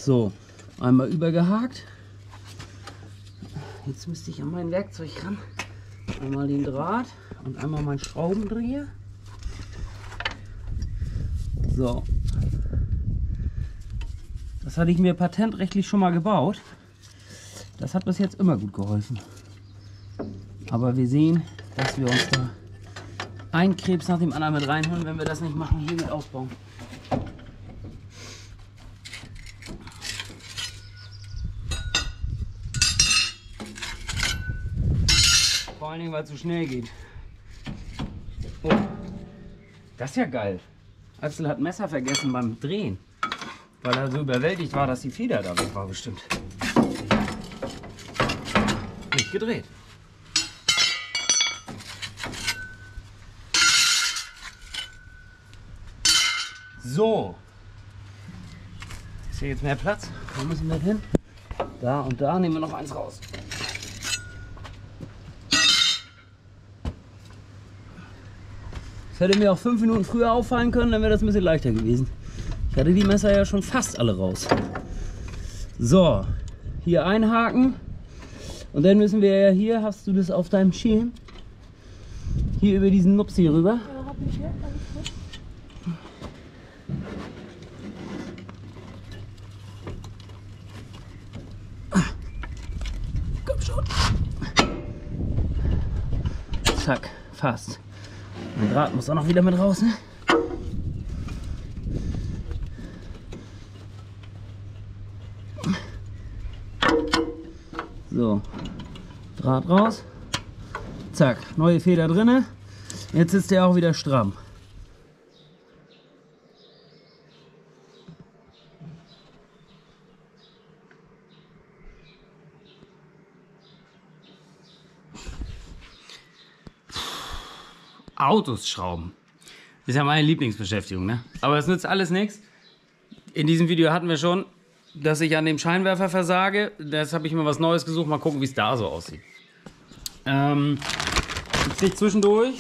So, einmal übergehakt. Jetzt müsste ich an mein Werkzeug ran. Einmal den Draht und einmal mein Schraubendreher. So. Das hatte ich mir patentrechtlich schon mal gebaut. Das hat bis jetzt immer gut geholfen. Aber wir sehen, dass wir uns da ein Krebs nach dem anderen mit reinhören, wenn wir das nicht machen, hier mit aufbauen. Allen Dingen, weil es so schnell geht. Oh, das ist ja geil. Axel hat Messer vergessen beim Drehen, weil er so überwältigt war, dass die Feder da weg war bestimmt. Nicht gedreht. So. Ist hier jetzt mehr Platz? Wo müssen wir hin? Da und da nehmen wir noch eins raus. Das hätte mir auch fünf Minuten früher auffallen können, dann wäre das ein bisschen leichter gewesen. Ich hatte die Messer ja schon fast alle raus. So, hier einhaken. Und dann müssen wir ja hier, hast du das auf deinem Schirm? Hier über diesen Nups hier rüber. Komm schon. Zack, fast. Der Draht muss auch noch wieder mit raus, ne? So, Draht raus. Zack, neue Feder drinne. Jetzt ist der auch wieder stramm. Autos schrauben. Ist ja meine Lieblingsbeschäftigung, ne? Aber es nützt alles nichts. In diesem Video hatten wir schon, dass ich an dem Scheinwerfer versage. Jetzt habe ich mir was Neues gesucht. Mal gucken, wie es da so aussieht. Ähm, ich kriege zwischendurch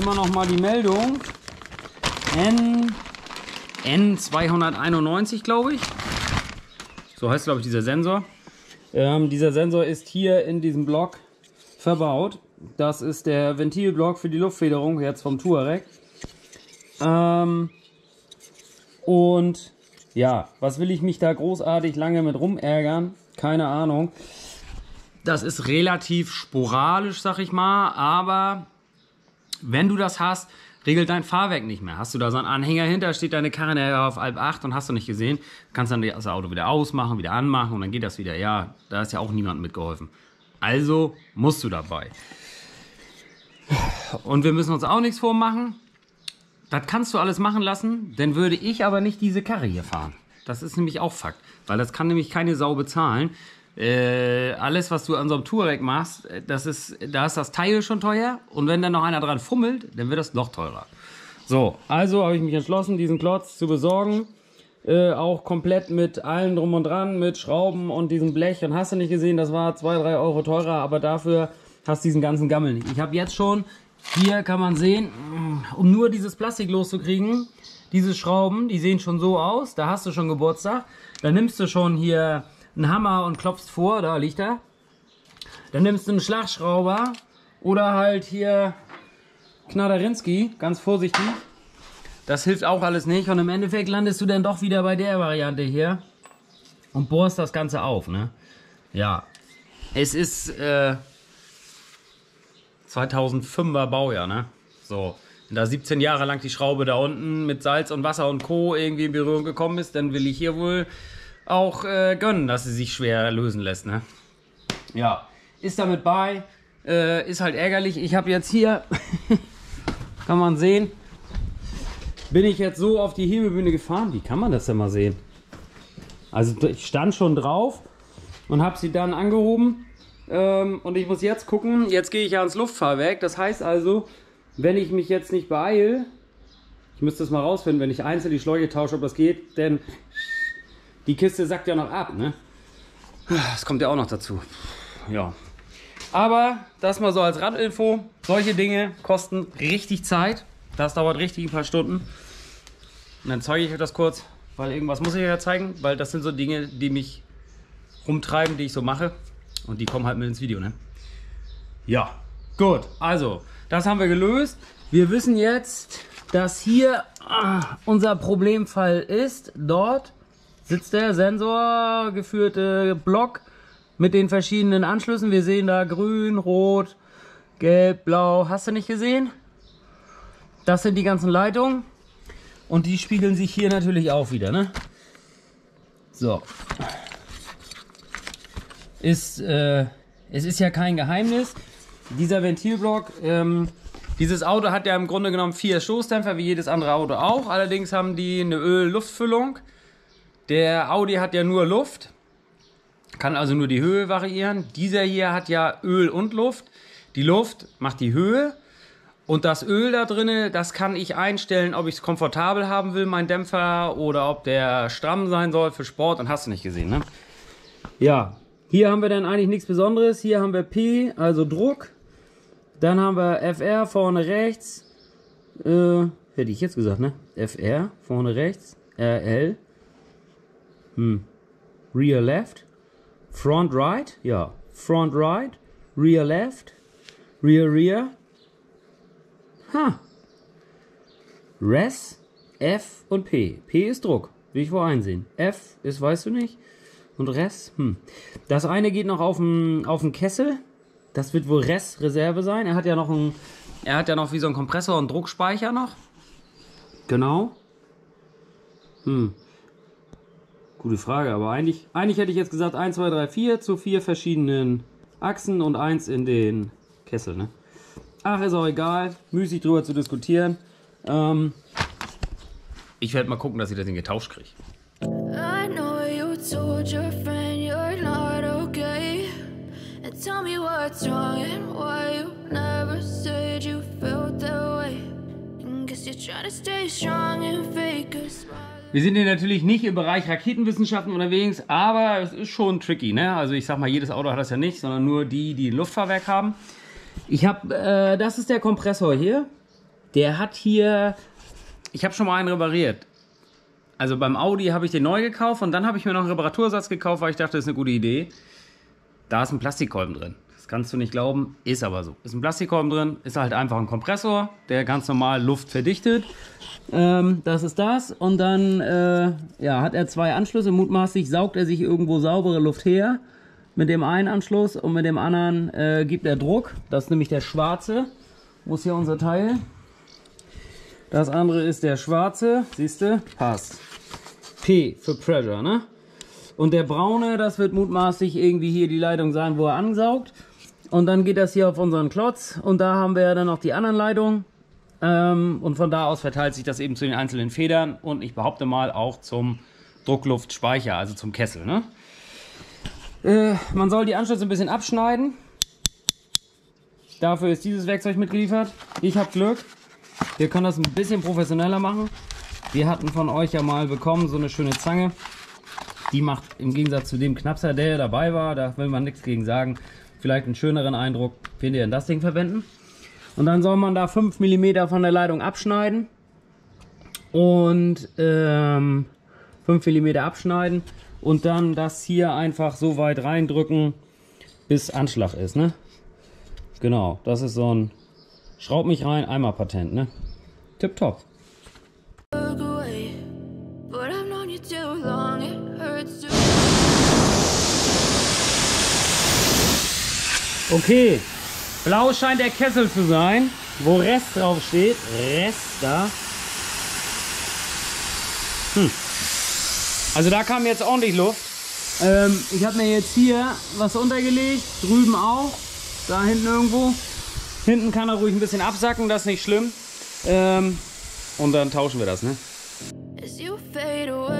immer noch mal die Meldung. N, N291, glaube ich. So heißt, glaube ich, dieser Sensor. Ähm, dieser Sensor ist hier in diesem Block verbaut. Das ist der Ventilblock für die Luftfederung jetzt vom Touareg. Ähm, und ja, was will ich mich da großartig lange mit rumärgern? Keine Ahnung. Das ist relativ sporadisch, sag ich mal, aber wenn du das hast, regelt dein Fahrwerk nicht mehr. Hast du da so einen Anhänger hinter, steht deine Karre auf halb acht und hast du nicht gesehen, kannst dann das Auto wieder ausmachen, wieder anmachen und dann geht das wieder. Ja, da ist ja auch niemand mitgeholfen. Also musst du dabei. Und wir müssen uns auch nichts vormachen. Das kannst du alles machen lassen, dann würde ich aber nicht diese Karre hier fahren. Das ist nämlich auch Fakt, weil das kann nämlich keine Sau bezahlen. Äh, alles, was du an so einem Touareg machst, das ist, da ist das Teil schon teuer und wenn dann noch einer dran fummelt, dann wird das noch teurer. So, also habe ich mich entschlossen, diesen Klotz zu besorgen. Äh, auch komplett mit allem drum und dran, mit Schrauben und diesem Blech. Und hast du nicht gesehen, das war 2, 3 Euro teurer, aber dafür hast diesen ganzen Gammel nicht. Ich habe jetzt schon, hier kann man sehen, um nur dieses Plastik loszukriegen, diese Schrauben, die sehen schon so aus. Da hast du schon Geburtstag. Da nimmst du schon hier einen Hammer und klopfst vor, da liegt er. Dann nimmst du einen Schlagschrauber oder halt hier Knadarinski, ganz vorsichtig. Das hilft auch alles nicht und im Endeffekt landest du dann doch wieder bei der Variante hier und bohrst das Ganze auf, ne? Ja, es ist äh, 2005er Baujahr, ne? So, wenn da 17 Jahre lang die Schraube da unten mit Salz und Wasser und Co. irgendwie in Berührung gekommen ist, dann will ich hier wohl auch äh, gönnen, dass sie sich schwer lösen lässt, ne? Ja, ist damit bei, äh, ist halt ärgerlich. Ich habe jetzt hier, <laughs> kann man sehen, bin ich jetzt so auf die Hebebühne gefahren. Wie kann man das denn mal sehen? Also ich stand schon drauf und habe sie dann angehoben. Ähm, und ich muss jetzt gucken, jetzt gehe ich ja ans Luftfahrwerk. Das heißt also, wenn ich mich jetzt nicht beeile, ich müsste es mal rausfinden, wenn ich einzeln die Schläuche tausche, ob das geht, denn die Kiste sackt ja noch ab, ne? Das kommt ja auch noch dazu. Ja. Aber das mal so als Radinfo. Solche Dinge kosten richtig Zeit. Das dauert richtig ein paar Stunden. Und dann zeige ich euch das kurz, weil irgendwas muss ich ja zeigen, weil das sind so Dinge, die mich rumtreiben, die ich so mache. Und die kommen halt mit ins Video, ne? Ja, gut. Also, das haben wir gelöst. Wir wissen jetzt, dass hier ah, unser Problemfall ist. Dort sitzt der sensorgeführte Block mit den verschiedenen Anschlüssen. Wir sehen da grün, rot, gelb, blau. Hast du nicht gesehen? Das sind die ganzen Leitungen. Und die spiegeln sich hier natürlich auch wieder, ne? So. Ist, äh, es ist ja kein Geheimnis. Dieser Ventilblock, ähm, dieses Auto hat ja im Grunde genommen vier Stoßdämpfer, wie jedes andere Auto auch. Allerdings haben die eine Öl-Luftfüllung. Der Audi hat ja nur Luft, kann also nur die Höhe variieren. Dieser hier hat ja Öl und Luft. Die Luft macht die Höhe und das Öl da drinne, das kann ich einstellen, ob ich es komfortabel haben will, mein Dämpfer, oder ob der stramm sein soll für Sport. Und hast du nicht gesehen, ne? Ja, hier haben wir dann eigentlich nichts Besonderes. Hier haben wir P, also Druck. Dann haben wir FR vorne rechts. Äh, hätte ich jetzt gesagt, ne? FR vorne rechts. RL. Hm. Rear left. Front right. Ja. Front right. Rear left. Rear rear. Ha. Res, F und P. P ist Druck, wie ich wohl einsehen. F ist, weißt du nicht. Und Res, hm. Das eine geht noch auf den, auf den Kessel. Das wird wohl Res Reserve sein. Er hat ja noch ein, er hat ja noch wie so ein Kompressor und Druckspeicher noch. Genau. Hm. Gute Frage, aber eigentlich, eigentlich hätte ich jetzt gesagt 1, 2, 3, 4 zu vier verschiedenen Achsen und eins in den Kessel, ne? Ach, ist auch egal. Müßig drüber zu diskutieren. Ähm, ich werde mal gucken, dass ich das Ding getauscht kriege. Told your friend you're not okay. And tell me what's wrong and why you never said you felt that way. Guess you're trying to stay strong and fake a smile. Wir sind hier natürlich nicht im Bereich Raketenwissenschaften unterwegs, aber es ist schon tricky, ne? Also ich sag mal, jedes Auto hat das ja nicht, sondern nur die, die ein Luftfahrwerk haben. Ich habe, äh, das ist der Kompressor hier. Der hat hier, ich habe schon mal einen repariert. Also beim Audi habe ich den neu gekauft und dann habe ich mir noch einen Reparatursatz gekauft, weil ich dachte, das ist eine gute Idee. Da ist ein Plastikkolben drin. Das kannst du nicht glauben, ist aber so. Ist ein Plastikkolben drin, ist halt einfach ein Kompressor, der ganz normal Luft verdichtet. Ähm, das ist das. Und dann äh, ja, hat er zwei Anschlüsse. Mutmaßlich saugt er sich irgendwo saubere Luft her mit dem einen Anschluss und mit dem anderen äh, gibt er Druck. Das ist nämlich der schwarze. Wo ist hier unser Teil? Das andere ist der schwarze. Siehst du? Passt. P für Pressure, ne? Und der braune, das wird mutmaßlich irgendwie hier die Leitung sein, wo er ansaugt. Und dann geht das hier auf unseren Klotz. Und da haben wir ja dann noch die anderen Leitungen. Ähm, und von da aus verteilt sich das eben zu den einzelnen Federn. Und ich behaupte mal auch zum Druckluftspeicher, also zum Kessel, ne? Äh, man soll die Anschlüsse ein bisschen abschneiden. Dafür ist dieses Werkzeug mitgeliefert. Ich habe Glück. Wir können das ein bisschen professioneller machen. Wir hatten von euch ja mal bekommen so eine schöne Zange. Die macht im Gegensatz zu dem Knapser, der dabei war, da will man nichts gegen sagen, vielleicht einen schöneren Eindruck, wenn ihr in das Ding verwenden. Und dann soll man da 5 mm von der Leitung abschneiden. Und ähm, 5 mm abschneiden und dann das hier einfach so weit reindrücken, bis Anschlag ist, ne? Genau, das ist so ein Schraub mich rein, einmal Patent, ne? Tipptopp. Okay, blau scheint der Kessel zu sein, wo Rest drauf steht. Rest da. Hm. Also da kam jetzt ordentlich Luft. Ähm, ich habe mir jetzt hier was untergelegt, drüben auch, da hinten irgendwo. Hinten kann er ruhig ein bisschen absacken, das ist nicht schlimm. Ähm, und dann tauschen wir das, ne? As you fade away,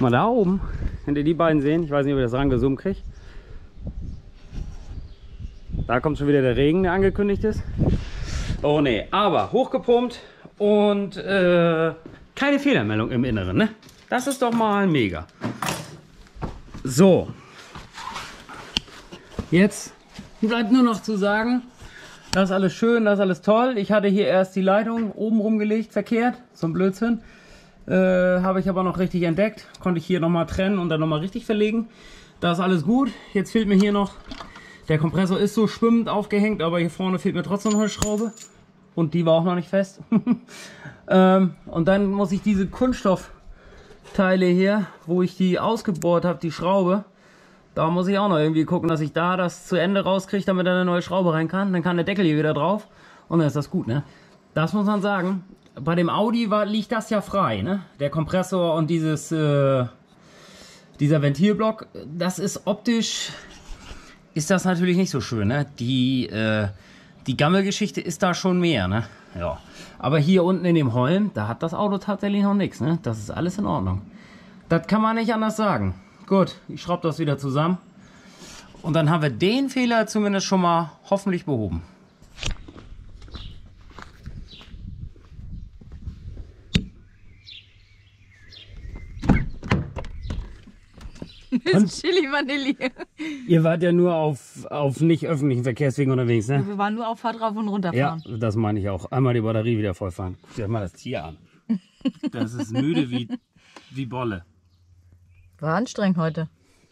Mal da oben, könnt ihr die beiden sehen? Ich weiß nicht, ob ich das rangezoomt kriege. Da kommt schon wieder der Regen, der angekündigt ist. Oh ne, aber hochgepumpt und äh, keine Fehlermeldung im Inneren, ne? Das ist doch mal mega. So. Jetzt bleibt nur noch zu sagen, das ist alles schön, das ist alles toll. Ich hatte hier erst die Leitung oben rumgelegt, verkehrt, so ein Blödsinn. Äh, Habe ich aber noch richtig entdeckt. Konnte ich hier nochmal trennen und dann nochmal richtig verlegen. Da ist alles gut. Jetzt fehlt mir hier noch, der Kompressor ist so schwimmend aufgehängt, aber hier vorne fehlt mir trotzdem noch eine Schraube. Und die war auch noch nicht fest. <laughs> ähm, und dann muss ich diese Kunststoffteile hier, wo ich die ausgebohrt habe, die Schraube, da muss ich auch noch irgendwie gucken, dass ich da das zu Ende rauskriege, damit da eine neue Schraube rein kann. Dann kann der Deckel hier wieder drauf und dann ist das gut, ne? Das muss man sagen. Bei dem Audi war, liegt das ja frei, ne? Der Kompressor und dieses, äh, dieser Ventilblock, das ist optisch, ist das natürlich nicht so schön, ne? Die, äh, die Gammelgeschichte ist da schon mehr, ne? Ja. Aber hier unten in dem Holm, da hat das Auto tatsächlich noch nichts, ne? Das ist alles in Ordnung. Das kann man nicht anders sagen. Gut, ich schraube das wieder zusammen. Und dann haben wir den Fehler zumindest schon mal hoffentlich behoben. Das <laughs> ist Chili Vanille. Ihr wart ja nur auf, auf nicht öffentlichen Verkehrswegen unterwegs, ne? Wir waren nur auf Fahrt rauf und Ja, runterfahren. das meine ich auch. Einmal die Batterie wieder vollfahren. Guck dir mal das Tier an. <laughs> Das ist müde wie, wie Bolle. War anstrengend heute.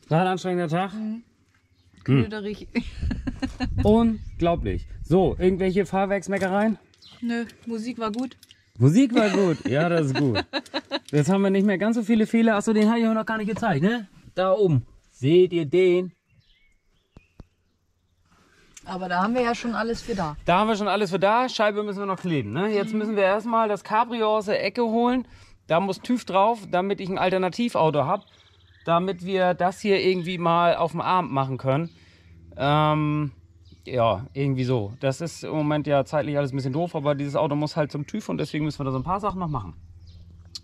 War ein anstrengender Tag? Knöderig. <laughs> Unglaublich. So, irgendwelche Fahrwerksmeckereien? Nö, Musik war gut. Musik war gut. Ja, das ist gut. Jetzt haben wir nicht mehr ganz so viele Fehler. Achso, den habe ich euch noch gar nicht gezeigt, ne? Da oben. Seht ihr den? Aber da haben wir ja schon alles für da. Da haben wir schon alles für da. Scheibe müssen wir noch kleben. Ne? Jetzt müssen wir erstmal das Cabrio aus der Ecke holen. Da muss TÜV drauf, damit ich ein Alternativauto habe. Damit wir das hier irgendwie mal auf dem Abend machen können. Ähm, ja, irgendwie so. Das ist im Moment ja zeitlich alles ein bisschen doof, aber dieses Auto muss halt zum TÜV und deswegen müssen wir da so ein paar Sachen noch machen.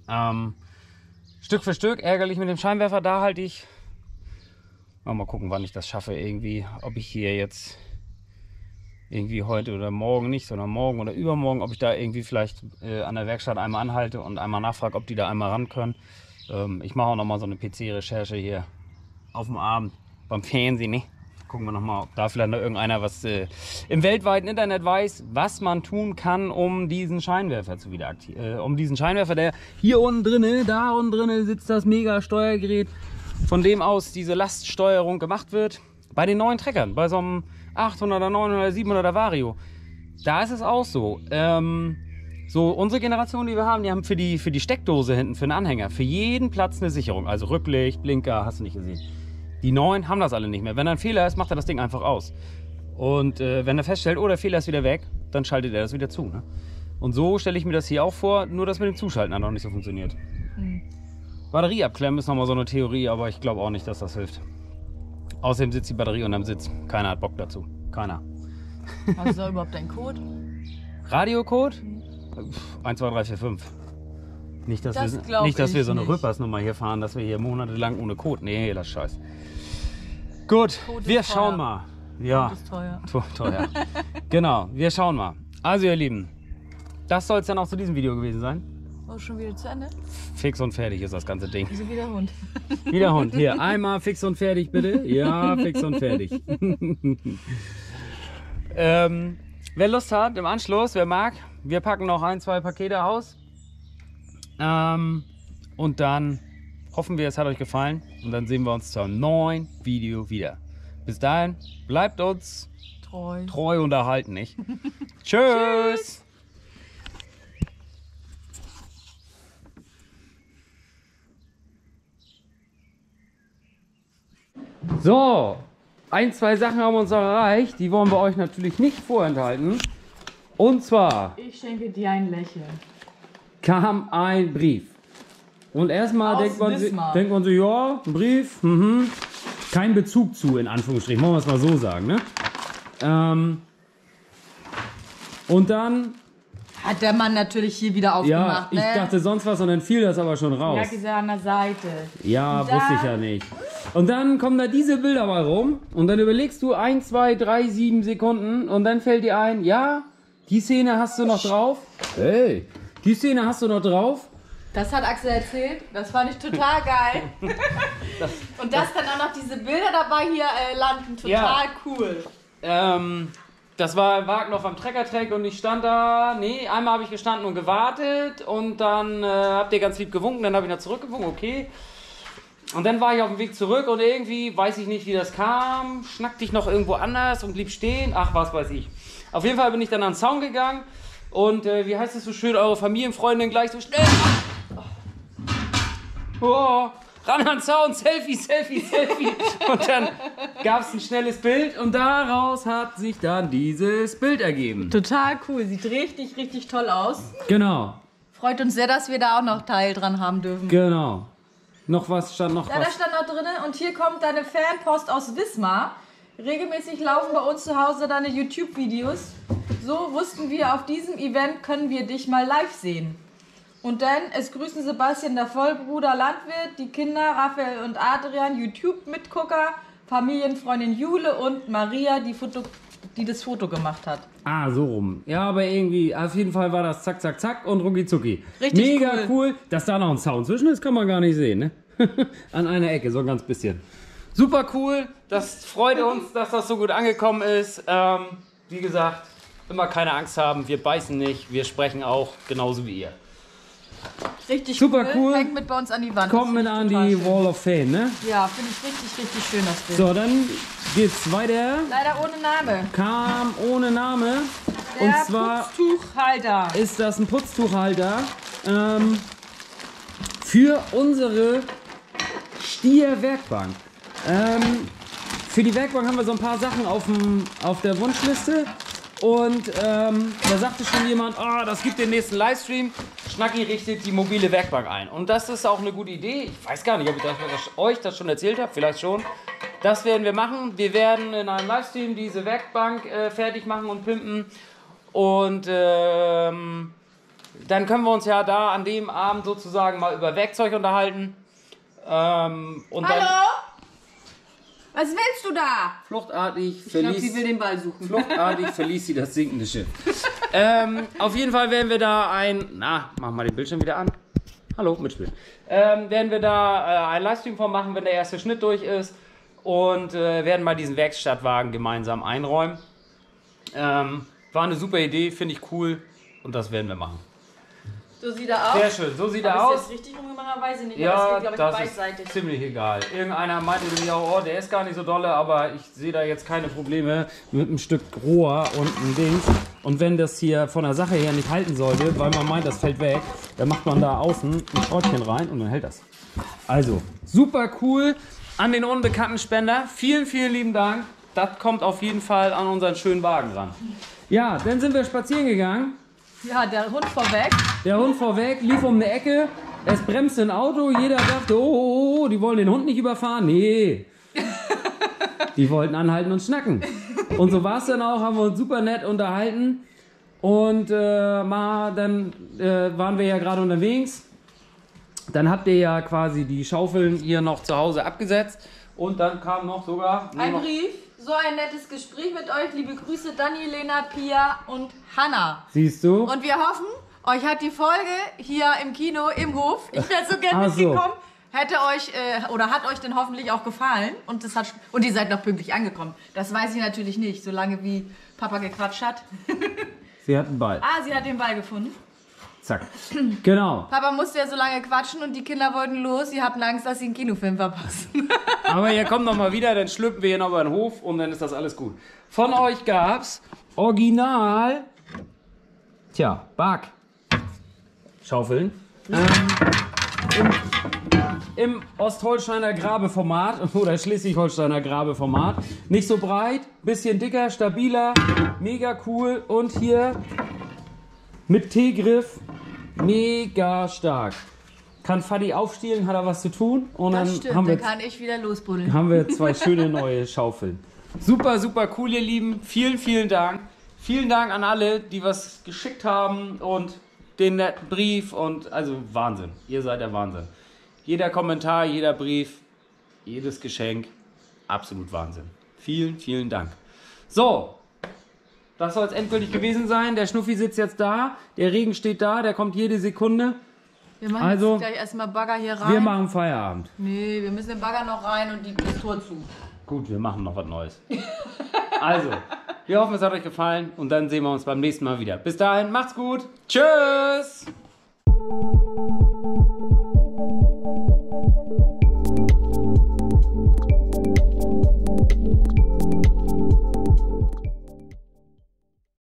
Ähm, Stück für Stück, ärgerlich mit dem Scheinwerfer, da halte ich. Mal gucken, wann ich das schaffe irgendwie. Ob ich hier jetzt irgendwie heute oder morgen nicht, sondern morgen oder übermorgen, ob ich da irgendwie vielleicht äh, an der Werkstatt einmal anhalte und einmal nachfrage, ob die da einmal ran können. Ähm, ich mache auch nochmal so eine PC-Recherche hier auf dem Abend beim Fernsehen, ne? Gucken wir nochmal, ob da vielleicht noch irgendeiner was äh, im weltweiten Internet weiß, was man tun kann, um diesen Scheinwerfer zu wieder aktiv, äh, um diesen Scheinwerfer, der hier unten drinne, da unten drinne sitzt das Mega-Steuergerät, von dem aus diese Laststeuerung gemacht wird. Bei den neuen Treckern, bei so einem 800er, 900er, 700er Vario, da ist es auch so. Ähm, so, unsere Generation, die wir haben, die haben für die, für die Steckdose hinten, für den Anhänger, für jeden Platz eine Sicherung. Also Rücklicht, Blinker, hast du nicht gesehen. Die neuen haben das alle nicht mehr. Wenn da ein Fehler ist, macht er das Ding einfach aus. Und äh, wenn er feststellt, oh, der Fehler ist wieder weg, dann schaltet er das wieder zu. Ne? Und so stelle ich mir das hier auch vor, nur dass mit dem Zuschalten dann noch nicht so funktioniert. Batterie abklemmen ist nochmal so eine Theorie, aber ich glaube auch nicht, dass das hilft. Außerdem sitzt die Batterie unterm Sitz. Keiner hat Bock dazu. Keiner. Was ist da überhaupt dein Code? Radiocode? Pff, 1, 2, 3, 4, 5. Nicht, dass Das wir, nicht, dass wir so eine. Rüppersnummer hier fahren, dass wir hier monatelang ohne Code. Nee, das ist scheiß. Gut, ist wir schauen mal. Ja, Das ist teuer. teuer. genau, wir schauen mal. Also, ihr Lieben, das soll es dann auch zu diesem Video gewesen sein. Oh, schon wieder zu Ende? Fix und fertig ist das ganze Ding. Wieso wieder Hund? <laughs> Wieder Hund. Hier, einmal fix und fertig, bitte. Ja, fix und fertig. <laughs> ähm, wer Lust hat, im Anschluss, wer mag, wir packen noch ein, zwei Pakete aus. Ähm, und dann hoffen wir, es hat euch gefallen. Und dann sehen wir uns zum neuen Video wieder. Bis dahin, bleibt uns Treu. treu unterhalten, nicht? <laughs> Tschüss. So, ein, zwei Sachen haben uns erreicht. Die wollen wir euch natürlich nicht vorenthalten. Und zwar Ich schenke dir ein Lächeln. kam ein Brief. Und erstmal denkt man, denkt man so, ja, ein Brief, mhm. kein Bezug zu, in Anführungsstrichen, wollen wir es mal so sagen, ne? Ähm, und dann, Hat der Mann natürlich hier wieder ja, aufgemacht, ich ne? dachte sonst was und dann fiel das aber schon raus. Jacke ist ja an der Seite. Ja, Und wusste ich dann- ja nicht. Und dann kommen da diese Bilder mal rum und dann überlegst du ein, zwei, drei, sieben Sekunden und dann fällt dir ein, ja, die Szene hast du noch drauf. Hey, die Szene hast du noch drauf. Das hat Axel erzählt. Das fand ich total geil. <laughs> Und dass dann auch noch diese Bilder dabei hier äh, landen, total Ja. cool. Ähm, das war Wagen noch am Treckertrack und ich stand da. Nee, einmal habe ich gestanden und gewartet und dann äh, habt ihr ganz lieb gewunken, dann habe ich noch zurückgewunken, okay. Und dann war ich auf dem Weg zurück und irgendwie, weiß ich nicht, wie das kam, schnackte ich noch irgendwo anders und blieb stehen. Ach, was weiß ich. Auf jeden Fall bin ich dann an den Zaun gegangen und äh, wie heißt es so schön, eure Familienfreundin gleich so schnell. Oh, ran an Zaun, Selfie, Selfie, Selfie. Und dann gab es ein schnelles Bild und daraus hat sich dann dieses Bild ergeben. Total cool. Sieht richtig, richtig toll aus. Genau, Freut uns sehr, dass wir da auch noch Teil dran haben dürfen. genau. Noch was stand noch Ja, da was. stand noch drin. Und hier kommt deine Fanpost aus Wismar. Regelmäßig laufen bei uns zu Hause deine YouTube-Videos. So wussten wir, auf diesem Event können wir dich mal live sehen. Und dann, es grüßen Sebastian, der Vollbruder Landwirt, die Kinder Raphael und Adrian, YouTube-Mitgucker, Familienfreundin Jule und Maria, die, Foto, die das Foto gemacht hat. Ah, so rum. Ja, aber irgendwie, auf jeden Fall war das zack, zack, zack und rucki zucki. Richtig Mega cool. cool. Dass da noch ein Sound zwischen ist, kann man gar nicht sehen, ne? <laughs> An einer Ecke, so ein ganz bisschen. Super cool. Das freut uns, dass das so gut angekommen ist. Ähm, wie gesagt, immer keine Angst haben. Wir beißen nicht. Wir sprechen auch genauso wie ihr. Richtig Super cool. Hängt mit bei uns an die Wand. Kommt mit an die schön. Wall of Fame, ne? Ja, finde ich richtig, richtig schön, das Bild. So, dann geht's weiter. Leider ohne Name. Kam ohne Name. Der Und zwar Putztuchhalter. ist das ein Putztuchhalter ähm, für unsere Stierwerkbank. Ähm, für die Werkbank haben wir so ein paar Sachen auf, dem, auf der Wunschliste. Und ähm, da sagte schon jemand, ah, das gibt den nächsten Livestream. Schnacki richtet die mobile Werkbank ein. Und das ist auch eine gute Idee. Ich weiß gar nicht, ob ich das, euch das schon erzählt habe. Vielleicht schon. Das werden wir machen. Wir werden in einem Livestream diese Werkbank äh, fertig machen und pimpen. Und ähm, dann können wir uns ja da an dem Abend sozusagen mal über Werkzeug unterhalten. Ähm, Hallo? Was willst du da? fluchtartig Ich glaube, verließ, sie will den Ball suchen. fluchtartig <laughs> verließ sie das sinkende Schiff. ähm, auf jeden Fall werden wir da ein. Na, mach mal den Bildschirm wieder an. Hallo, mitspielen. Ähm, werden wir da äh, einen Livestream von machen, wenn der erste Schnitt durch ist. Und äh, werden mal diesen Werkstattwagen gemeinsam einräumen. Ähm, war eine super Idee, finde ich cool. Und das werden wir machen. So sieht er aus. Sehr schön, so sieht Ob er aus. jetzt richtig rumgemacht weiß ich nicht. Ja, es geht, das glaube ich, ist beidseitig. ziemlich egal. Irgendeiner meinte zu mir auch, oh, der ist gar nicht so dolle, aber ich sehe da jetzt keine Probleme mit einem Stück Rohr und einem Dings. Und wenn das hier von der Sache her nicht halten sollte, weil man meint, das fällt weg, dann macht man da außen ein Schräubchen rein und dann hält das. Also, super cool an den unbekannten Spender. Vielen, vielen lieben Dank. Das kommt auf jeden Fall an unseren schönen Wagen ran. Ja, dann sind wir spazieren gegangen. Ja, der Hund vorweg. Der Hund vorweg, lief um eine Ecke, es bremste ein Auto, jeder dachte, oh, oh, oh, die wollen den Hund nicht überfahren. Nee. <laughs> Die wollten anhalten und schnacken. Und so war es dann auch, haben wir uns super nett unterhalten. Und äh, mal, dann äh, waren wir ja gerade unterwegs. Dann habt ihr ja quasi die Schaufeln hier noch zu Hause abgesetzt. Und dann kam noch sogar. Ein noch, Brief, so ein nettes Gespräch mit euch. Liebe Grüße, Dani, Lena, Pia und Hanna. Siehst du? Und wir hoffen, euch hat die Folge hier im Kino, im Hof, ich wäre so gerne <laughs> so. mitgekommen, hätte euch, äh, oder hat euch denn hoffentlich auch gefallen. Und, das hat, und ihr seid noch pünktlich angekommen. Das weiß ich natürlich nicht, solange wie Papa gequatscht hat. <laughs> Sie hatten Ball. Ah, sie hat den Ball gefunden. Zack. Genau. Papa musste ja so lange quatschen und die Kinder wollten los. Sie hatten Angst, dass sie einen Kinofilm verpassen. <laughs> Aber ihr kommt noch mal wieder, dann schlüpfen wir hier noch über den Hof und dann ist das alles gut. Von euch gab's Original. Tja, Bark. Schaufeln. Ähm, im, Im Ostholsteiner Grabeformat <laughs> oder Schleswig-Holsteiner Grabeformat. Nicht so breit, bisschen dicker, stabiler, mega cool. Und hier mit T-Griff, mega stark. Kann Fadi aufstielen, hat er was zu tun. Und dann Das stimmt, haben wir dann kann ich wieder losbuddeln. haben wir zwei <laughs> schöne neue Schaufeln. Super, super cool, ihr Lieben. Vielen, vielen Dank. Vielen Dank an alle, die was geschickt haben und den netten Brief und also Wahnsinn. Ihr seid der Wahnsinn. Jeder Kommentar, jeder Brief, jedes Geschenk, absolut Wahnsinn. Vielen, vielen Dank. So, das soll es endgültig gewesen sein. Der Schnuffi sitzt jetzt da, der Regen steht da, der kommt jede Sekunde. Wir machen Also, jetzt gleich erstmal Bagger hier rein. Wir machen Feierabend. Nee, wir müssen den Bagger noch rein und die, das Tor zu. Gut, wir machen noch was Neues. Also, wir hoffen, es hat euch gefallen und dann sehen wir uns beim nächsten Mal wieder. Bis dahin, macht's gut. Tschüss.